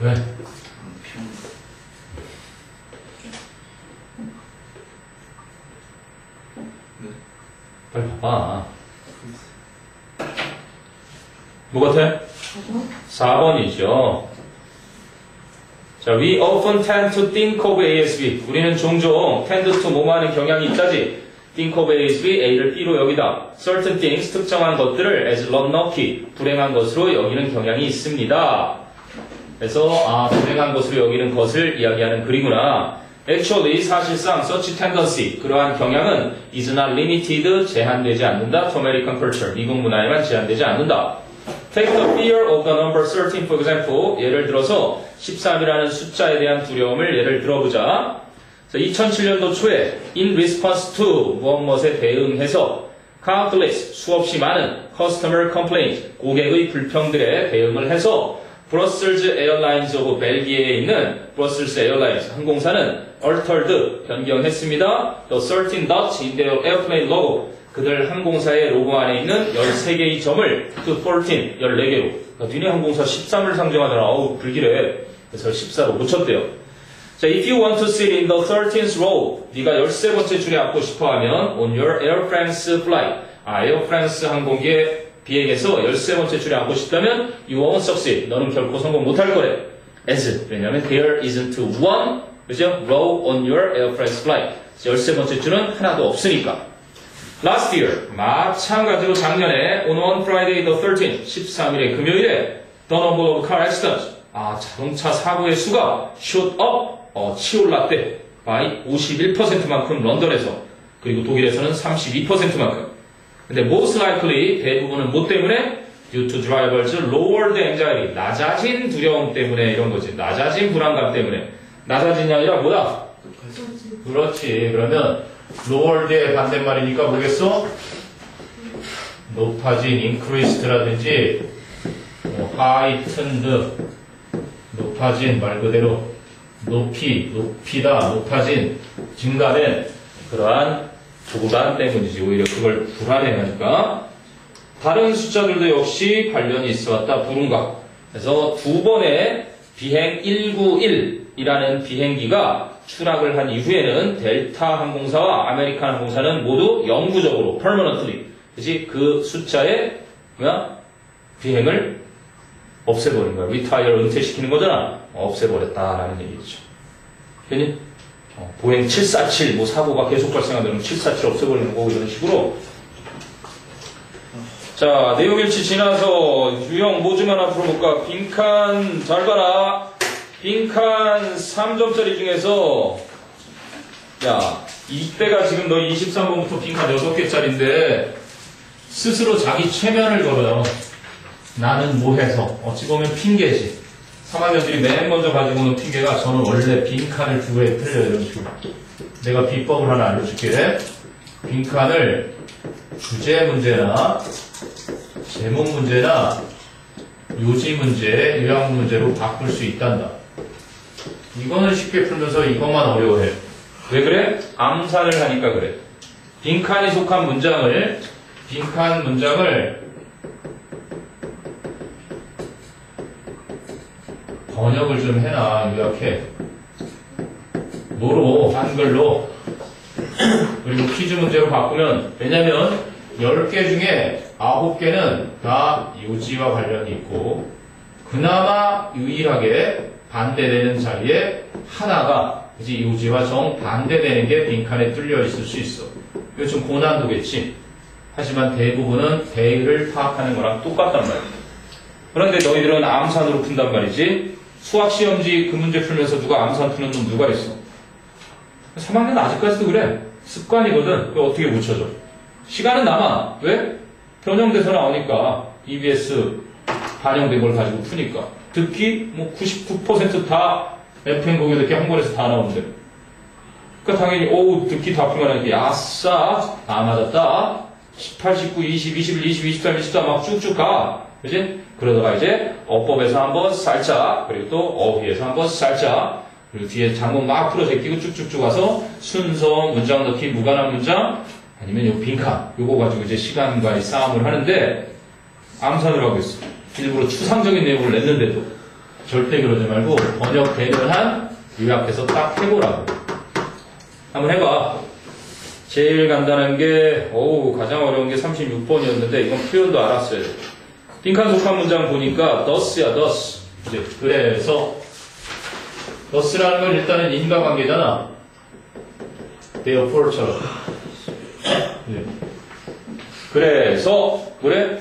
왜? 빨리 봐봐. 뭐 같아? 4번이죠. 자, we often tend to think of ASB. 우리는 종종 tend to 뭐하는 경향이 있다지. think of ASB, A를 B로 여기다. certain things, 특정한 것들을 as unlucky, 불행한 것으로 여기는 경향이 있습니다. 그래서 아, 불행한 것으로 여기는 것을 이야기하는 글이구나. Actually, 사실상 such tendency, 그러한 경향은 is not limited, 제한되지 않는다. to American culture, 미국 문화에만 제한되지 않는다. Take the fear of the number 13, for example. 예를 들어서 13이라는 숫자에 대한 두려움을 예를 들어보자. 2007년도 초에 in response to 무엇 무엇에 대응해서 countless 수없이 많은 customer complaint 고객의 불평들에 대응을 해서 Brussels Airlines of 벨기에에 있는 Brussels Airlines 항공사는 altered 변경했습니다. The 13 dots in their airplane logo 그들 항공사의 로고 안에 있는 13개의 점을 to 14, 14개로 그러니까 니네 항공사 13을 상징하잖아. 어우 불길해. 그래서 14로 고쳤대요. 자, if you want to sit in the 13th row, 네가 13번째 줄에 앉고 싶어 하면 on your Air France flight, 아, Air France 항공기의 비행에서 13번째 줄에 앉고 싶다면 you won't succeed. 너는 결코 성공 못할 거래. as, 왜냐면 there isn't one, 그죠? row on your Air France flight. 13번째 줄은 하나도 없으니까. Last year, 마찬가지로 작년에 on one Friday the 13th, 13일의 금요일에 the number of car accidents, 아 자동차 사고의 수가 shot up, 어, 치올랐대. by 51%만큼 런던에서 그리고 독일에서는 32%만큼. 근데 most likely 대부분은 뭐 때문에? due to drivers lowered anxiety, 낮아진 두려움 때문에 이런 거지. 낮아진 불안감 때문에. 낮아진이 아니라 뭐다? 그렇지. 그러면 lowered의 반대말이니까 뭐겠어? 높아진 increased라든지 뭐 heightened 높아진 말 그대로 높이, 높이다, 높아진 증가된 그러한 조단 때문이지. 오히려 그걸 불안해하니까. 다른 숫자들도 역시 관련이 있어 왔다. 불운과. 그래서 두 번의 비행 191이라는 비행기가 추락을 한 이후에는 델타 항공사와 아메리칸 항공사는 모두 영구적으로 permanently 그지 그 숫자의 뭐야 비행을 없애버린 거야. retire 은퇴시키는 거잖아. 없애버렸다라는 얘기죠. 괜히 어, 보행 747 뭐 사고가 계속 발생하면 747 없애버리는 거고 이런 식으로. 자 내용 일치 지나서 유형 뭐좀 하나 풀어볼까? 빈칸 잘 봐라. 빈칸 3점짜리 중에서 야 이때가 지금 너 23번부터 빈칸 6개짜리인데 스스로 자기 최면을 걸어요. 나는 뭐 해서? 어찌 보면 핑계지 3학년들이 맨 먼저 가지고 오는 핑계가 저는 원래 빈칸을 두 개 틀려요 이런 식으로 내가 비법을 하나 알려줄게 빈칸을 주제 문제나 제목 문제나 요지 문제, 요양 문제로 바꿀 수 있단다. 이거는 쉽게 풀면서 이것만 어려워해. 왜 그래? 암산을 하니까 그래. 빈칸이 속한 문장을 빈칸 문장을 번역을 좀 해놔 요약해. 뭐로 한글로 그리고 퀴즈 문제로 바꾸면 왜냐면 10개 중에 9개는 다 요지와 관련이 있고 그나마 유일하게 반대되는 자리에 하나가 그지 요지와 정 반대되는 게 빈칸에 뚫려 있을 수 있어. 이거 좀 고난도겠지. 하지만 대부분은 대의를 파악하는 거랑 똑같단 말이야. 그런데 너희들은 암산으로 푼단 말이지. 수학 시험지 그 문제 풀면서 누가 암산 푸는 놈 누가 있어? 3학년 아직까지도 그래. 습관이거든. 어떻게 못 쳐줘? 시간은 남아. 왜? 변형돼서 나오니까. EBS 반영된 걸 가지고 푸니까. 듣기, 뭐 99%다 FM 공유 듣기 한 번에서 다 나오는데. 그러니까 당연히, 오우, 듣기 다 풀면 이렇게, 아싸, 다 맞았다. 18, 19, 20, 21, 22, 23, 24 막 쭉쭉 가. 그지? 그러다가 이제 어법에서 한번 살짝, 그리고 또 어휘에서 한번 살짝, 그리고 뒤에 장문 막 풀어 제끼고 쭉쭉쭉 와서 순서, 문장 넣기, 무관한 문장, 아니면 요 빈칸, 요거 가지고 이제 시간과의 싸움을 하는데, 암산을 하고 있어. 일부러 추상적인 내용을 냈는데도, 절대 그러지 말고, 번역되면 한 요약해서 딱 해보라고. 한번 해봐. 제일 간단한 게, 어우, 가장 어려운 게 36번이었는데, 이건 표현도 알았어야 돼. 빈칸 속한 문장 보니까, thus야, thus. 이제, 그래서, thus라는 건 일단은 인과관계잖아. therefore처럼. 네. 그래서, 그래?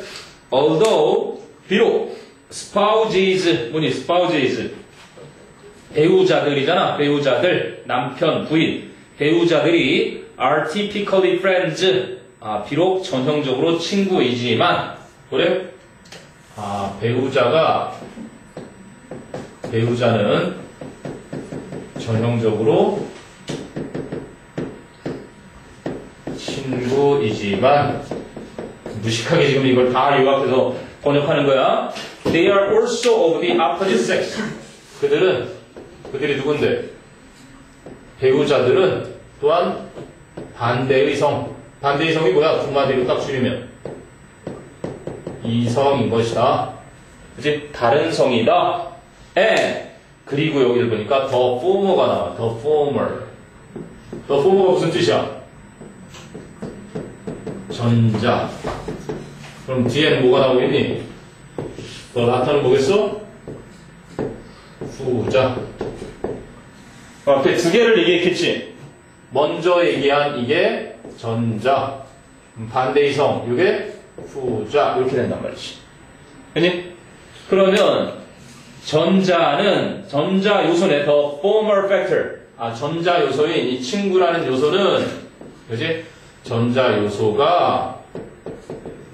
although, 비록, spouses, 뭐니, spouses. 배우자들이잖아. 배우자들, 남편, 부인. 배우자들이 are typically friends. 아, 비록 전형적으로 친구이지만, 그래? 아, 배우자가, 배우자는 전형적으로 친구이지만, 무식하게 지금 이걸 다 요약해서 번역하는 거야. They are also of the opposite sex. 그들은 그들이 누군데? 배우자들은 또한 반대의 성. 반대의 성이 뭐야? 두 마디로 딱 줄이면 이 성인 것이다. 그지? 다른 성이다. and 그리고 여기를 보니까 더 former가 나와. 더 former. 더 former가 무슨 뜻이야? 전자. 그럼 뒤에는 뭐가 나오겠니? 더 나타는 뭐겠어? 후자. 앞에 두 개를 얘기했겠지? 먼저 얘기한 이게 전자. 음, 반대의 성, 이게 후자. 이렇게 된단 말이지. 됐니? 그러면 전자는 전자 요소네 더 former factor. 아 전자 요소인 이 친구라는 요소는 그지? 전자 요소가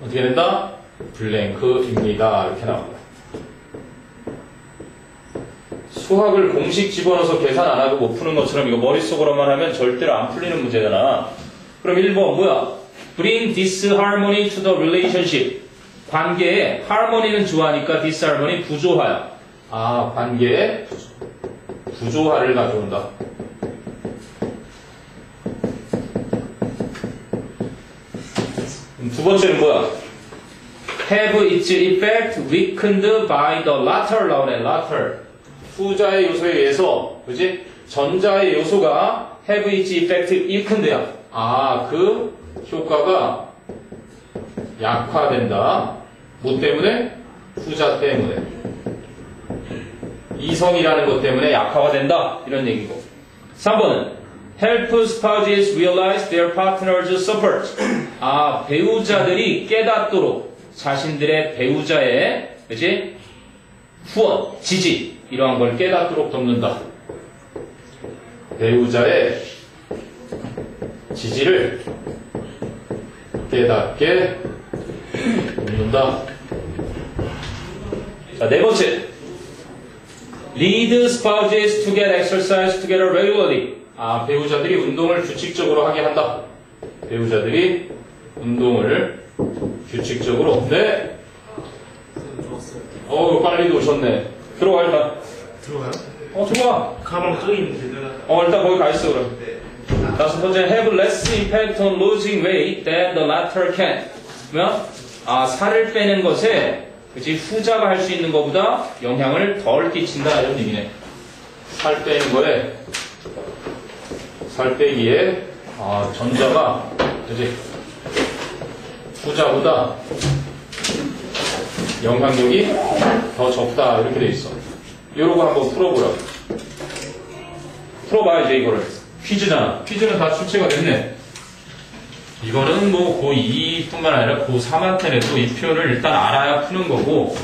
어떻게 된다? 블랭크입니다. 이렇게 나옵니다. 수학을 공식 집어넣어서 계산 안 하고 못 푸는 것처럼 이거 머릿속으로만 하면 절대로 안 풀리는 문제잖아. 그럼 1번 뭐야? Bring disharmony to the relationship. 관계에 harmony는 좋아하니까 disharmony 부조화야. 아, 관계에 부조화를 가져온다. 두 번째는 뭐야? Have its effect weakened by the latter law latter. 후자의 요소에 의해서, 그지? 전자의 요소가 have its effect weakened야. 아, 그 효과가 약화된다. 뭐 때문에? 후자 때문에. 이성이라는 것 때문에 약화가 된다. 이런 얘기고. 3번은 help spouses realize their partner's support. 아, 배우자들이 깨닫도록 자신들의 배우자의 그지? 후원, 지지 이러한 걸 깨닫도록 돕는다. 배우자의 지지를 깨닫게 돕는다. 자, 네 번째. Lead spouses to get exercise together regularly. 아, 배우자들이 운동을 규칙적으로 하게 한다. 배우자들이 운동을 규칙적으로. 네. 어우, 빨리 오셨네. 들어가, 일단. 들어가요? 어, 좋아. 가방 저기 있는데 어, 일단 거기 가 있어, 그럼. 다섯 번째, have less impact on losing weight than the latter can. 뭐야? 아, 살을 빼는 것에, 그치, 후자가 할 수 있는 것보다 영향을 덜 끼친다, 이런 얘기네. 살 빼는 거에, 살 빼기에, 아, 전자가, 그치, 후자보다 영향력이 더 적다, 이렇게 돼 있어. 요러고 한번 풀어보라고. 풀어봐, 이제 이거를. 퀴즈잖아. 퀴즈는 다 출제가 됐네. 이거는 뭐 고2뿐만 아니라 고3한테는 또이 표현을 일단 알아야 푸는 거고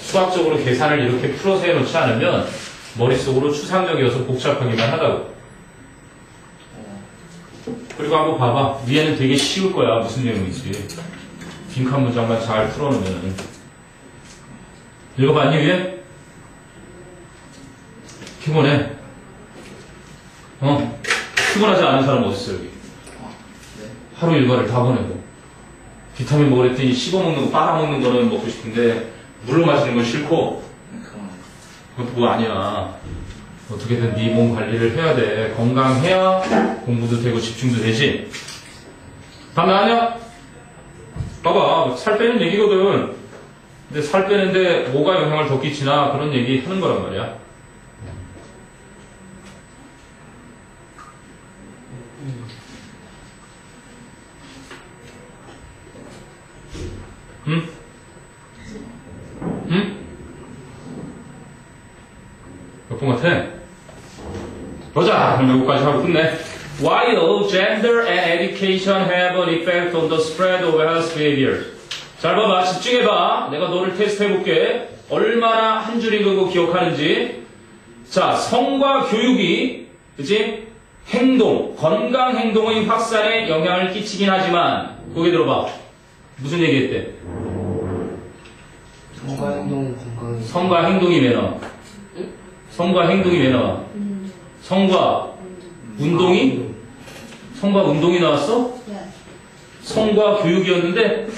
수학적으로 계산을 이렇게 풀어서 해놓지 않으면 머릿속으로 추상적이어서 복잡하기만 하다고. 그리고 한번 봐봐. 위에는 되게 쉬울 거야. 무슨 내용인지. 빈칸 문장만 잘 풀어놓으면. 읽어봤니, 위에? 피곤해. 어? 피곤하지 않은 사람 어딨어, 여기? 하루 일과를 다 보내고. 비타민 먹으랬더니 씹어먹는 거, 빨아먹는 거는 먹고 싶은데, 물로 마시는 건 싫고, 그것도 그거 아니야. 어떻게든 네 몸 관리를 해야 돼. 건강해야 공부도 되고 집중도 되지. 답 나왔냐? 봐봐. 살 빼는 얘기거든. 근데 살 빼는데 뭐가 영향을 더 끼치나 그런 얘기 하는 거란 말이야. 응? 응? 몇 번 같아? 보자. 그럼 여기까지 하고 끝내. While gender and education have an effect on the spread of health behavior. 잘 봐봐. 집중해봐. 내가 너를 테스트 해볼게. 얼마나 한 줄 읽은 거 기억하는지. 자, 성과 교육이, 그치? 행동, 건강 행동의 확산에 영향을 끼치긴 하지만, 거기 들어봐. 무슨 얘기했대? 성과 행동 건강이 성과 행동이 왜 나와? 성과 행동이 왜 나와? 성과 운동이? 성과 운동이 나왔어? 네. 성과 교육이었는데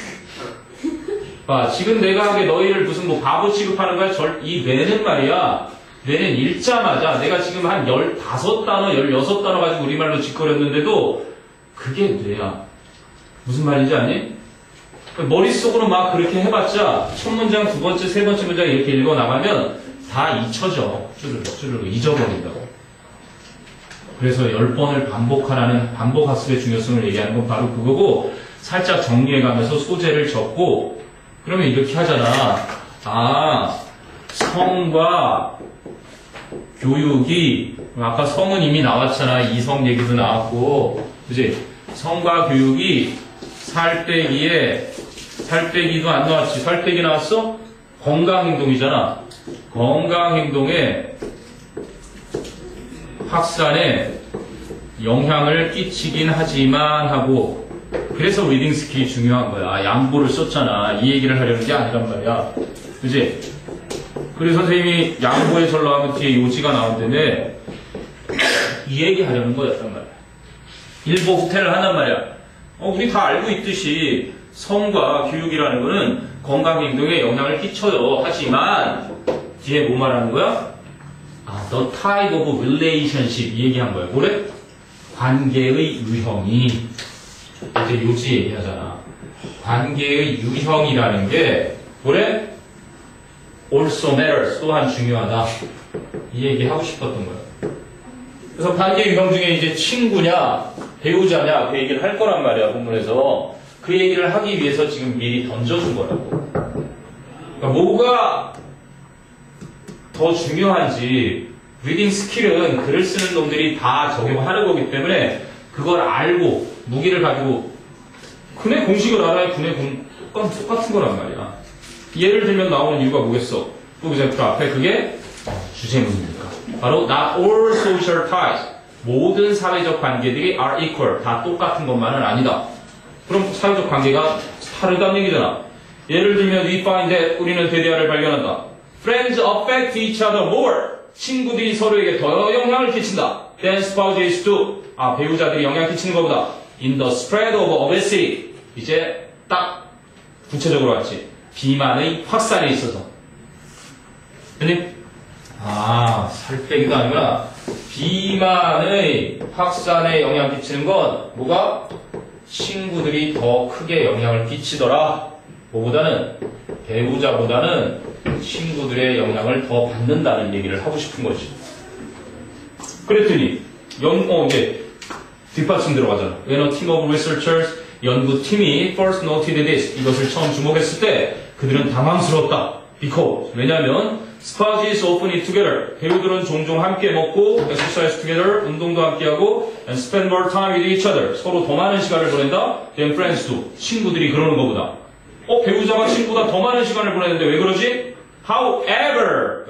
봐, 지금 내가 하게 너희를 무슨 뭐 바보 취급하는 거야? 절, 이 뇌는 말이야. 뇌는 읽자마자 내가 지금 한 15단어, 16단어 가지고 우리말로 짓거렸는데도 그게 뇌야. 무슨 말인지 아니? 머릿속으로 막 그렇게 해봤자 첫 문장, 두 번째, 세 번째 문장 이렇게 읽어 나가면 다 잊혀져. 쭈르륵, 쭈르륵 잊어버린다고. 그래서 열 번을 반복하라는 반복 학습의 중요성을 얘기하는 건 바로 그거고 살짝 정리해가면서 소재를 적고 그러면 이렇게 하잖아. 아 성과 교육이 아까 성은 이미 나왔잖아. 이성 얘기도 나왔고 그지? 성과 교육이 살 빼기에 살 빼기도 안 나왔지. 살 빼기 나왔어? 건강 행동이잖아. 건강 행동에 확산에 영향을 끼치긴 하지만 하고 그래서 reading skill이 중요한 거야. 아, 양보를 썼잖아. 이 얘기를 하려는 게 아니란 말이야. 그지? 그래서 선생님이 양보의 절로 하면 뒤에 요지가 나오는데 이 얘기 하려는 거였단 말이야. 일보 후퇴를 한단 말이야. 어, 우리 다 알고 있듯이 성과 교육이라는 거는 건강 행동에 영향을 끼쳐요. 하지만 뒤에 뭐 말하는 거야? 아, the type of relationship 이 얘기한 거야. 뭐래? 관계의 유형이 이제 요지 얘기하잖아. 관계의 유형이라는 게 뭐래? also matters 또한 중요하다. 이 얘기 하고 싶었던 거야. 그래서 관계 유형 중에 이제 친구냐 배우자냐 그 얘기를 할 거란 말이야 본문에서 그 얘기를 하기 위해서 지금 미리 던져준 거라고. 그러니까 뭐가 더 중요한지 reading skill은 글을 쓰는 놈들이 다 적용하는 거기 때문에 그걸 알고 무기를 가지고 글의 공식을 알아야 글의 공 똑같- 똑같은 거란 말이야. 예를 들면 나오는 이유가 뭐겠어? 또 그제 그 앞에 그게 주제문이니까. 바로 not all social ties 모든 사회적 관계들이 are equal 다 똑같은 것만은 아니다. 그럼 사회적 관계가 다르다는 얘기잖아. 예를 들면 we find that 우리는 대대화를 발견한다. Friends affect each other more. 친구들이 서로에게 더 영향을 끼친다. Than spouses do. 아, 배우자들이 영향 끼치는 것보다. In the spread of obesity. 이제 딱 구체적으로 왔지. 비만의 확산에 있어서. 형님? 아, 살 빼기가 아니구나. 비만의 확산에 영향 끼치는 건 뭐가? 친구들이 더 크게 영향을 끼치더라. 뭐보다는 배우자보다는 친구들의 영향을 더 받는다는 얘기를 하고 싶은 거지. 그랬더니 연, 어, 이제 뒷받침 들어가잖아. When a team of researchers 연구팀이 first noted this 이것을 처음 주목했을 때 그들은 당황스러웠다. Because 왜냐하면 spouses often eat together 배우들은 종종 함께 먹고 exercise together 운동도 함께 하고 and spend more time with each other 서로 더 많은 시간을 보낸다. Than friends do 친구들이 그러는 것보다. 어 배우자가 친구보다 더 많은 시간을 보내는데 왜 그러지? However.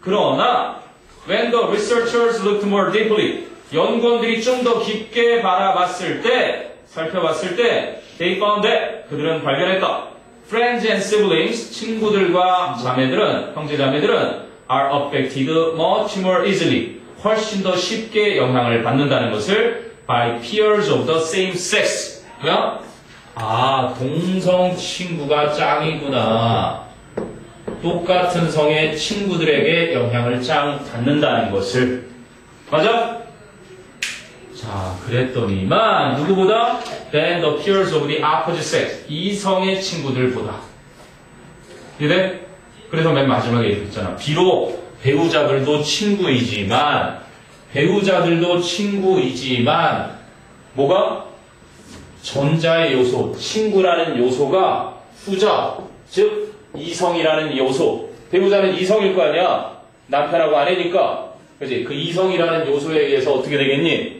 그러나 when the researchers looked more deeply 연구원들이 좀 더 깊게 바라봤을 때 살펴봤을 때 they found that 그들은 발견했다. Friends and siblings 친구들과 자매들은 형제 자매들은 are affected much more easily 훨씬 더 쉽게 영향을 받는다는 것을 by peers of the same sex 뭐야? 아 동성 친구가 짱이구나. 똑같은 성의 친구들에게 영향을 짱 받는다는 것을 맞아? 자, 그랬더니만 누구보다 than the peers of the opposite sex 이성의 친구들보다 이래? 그래서 맨 마지막에 얘기했잖아. 비록 배우자들도 친구이지만 배우자들도 친구이지만 뭐가 전자의 요소, 친구라는 요소가 후자, 즉 이성이라는 요소. 배우자는 이성일 거 아니야. 남편하고 아내니까. 그지? 그 이성이라는 요소에 의해서 어떻게 되겠니?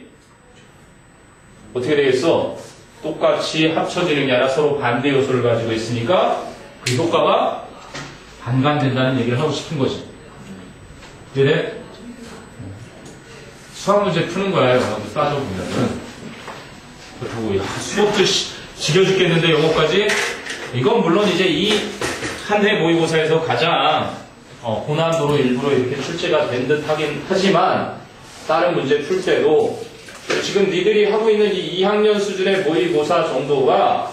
어떻게 되겠어? 똑같이 합쳐지는 게 아니라 서로 반대 요소를 가지고 있으니까 그 효과가 반감된다는 얘기를 하고 싶은 거지. 그래? 수학 문제 푸는 거야, 영어도 따져보면은. 그렇다고, 야, 수업도 시- 지겨 죽겠는데, 영어까지? 이건 물론 이제 이 한 해 모의고사에서 가장 어, 고난도로 일부러 이렇게 출제가 된 듯 하긴 하지만 다른 문제 풀 때도 지금 니들이 하고 있는 이 2학년 수준의 모의고사 정도가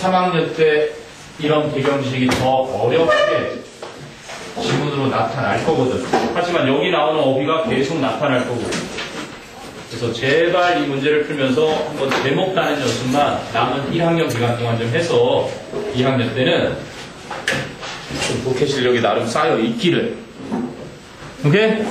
3학년 때 이런 배경 지식이 더 어렵게 지문으로 나타날 거거든. 하지만 여기 나오는 어휘가 계속 나타날 거고. 그래서 제발 이 문제를 풀면서 한번 제목 따는 연습만 남은 1학년 기간 동안 좀 해서 2학년 때는 좀 독해 실력이 나름 쌓여 있기를. 오케이?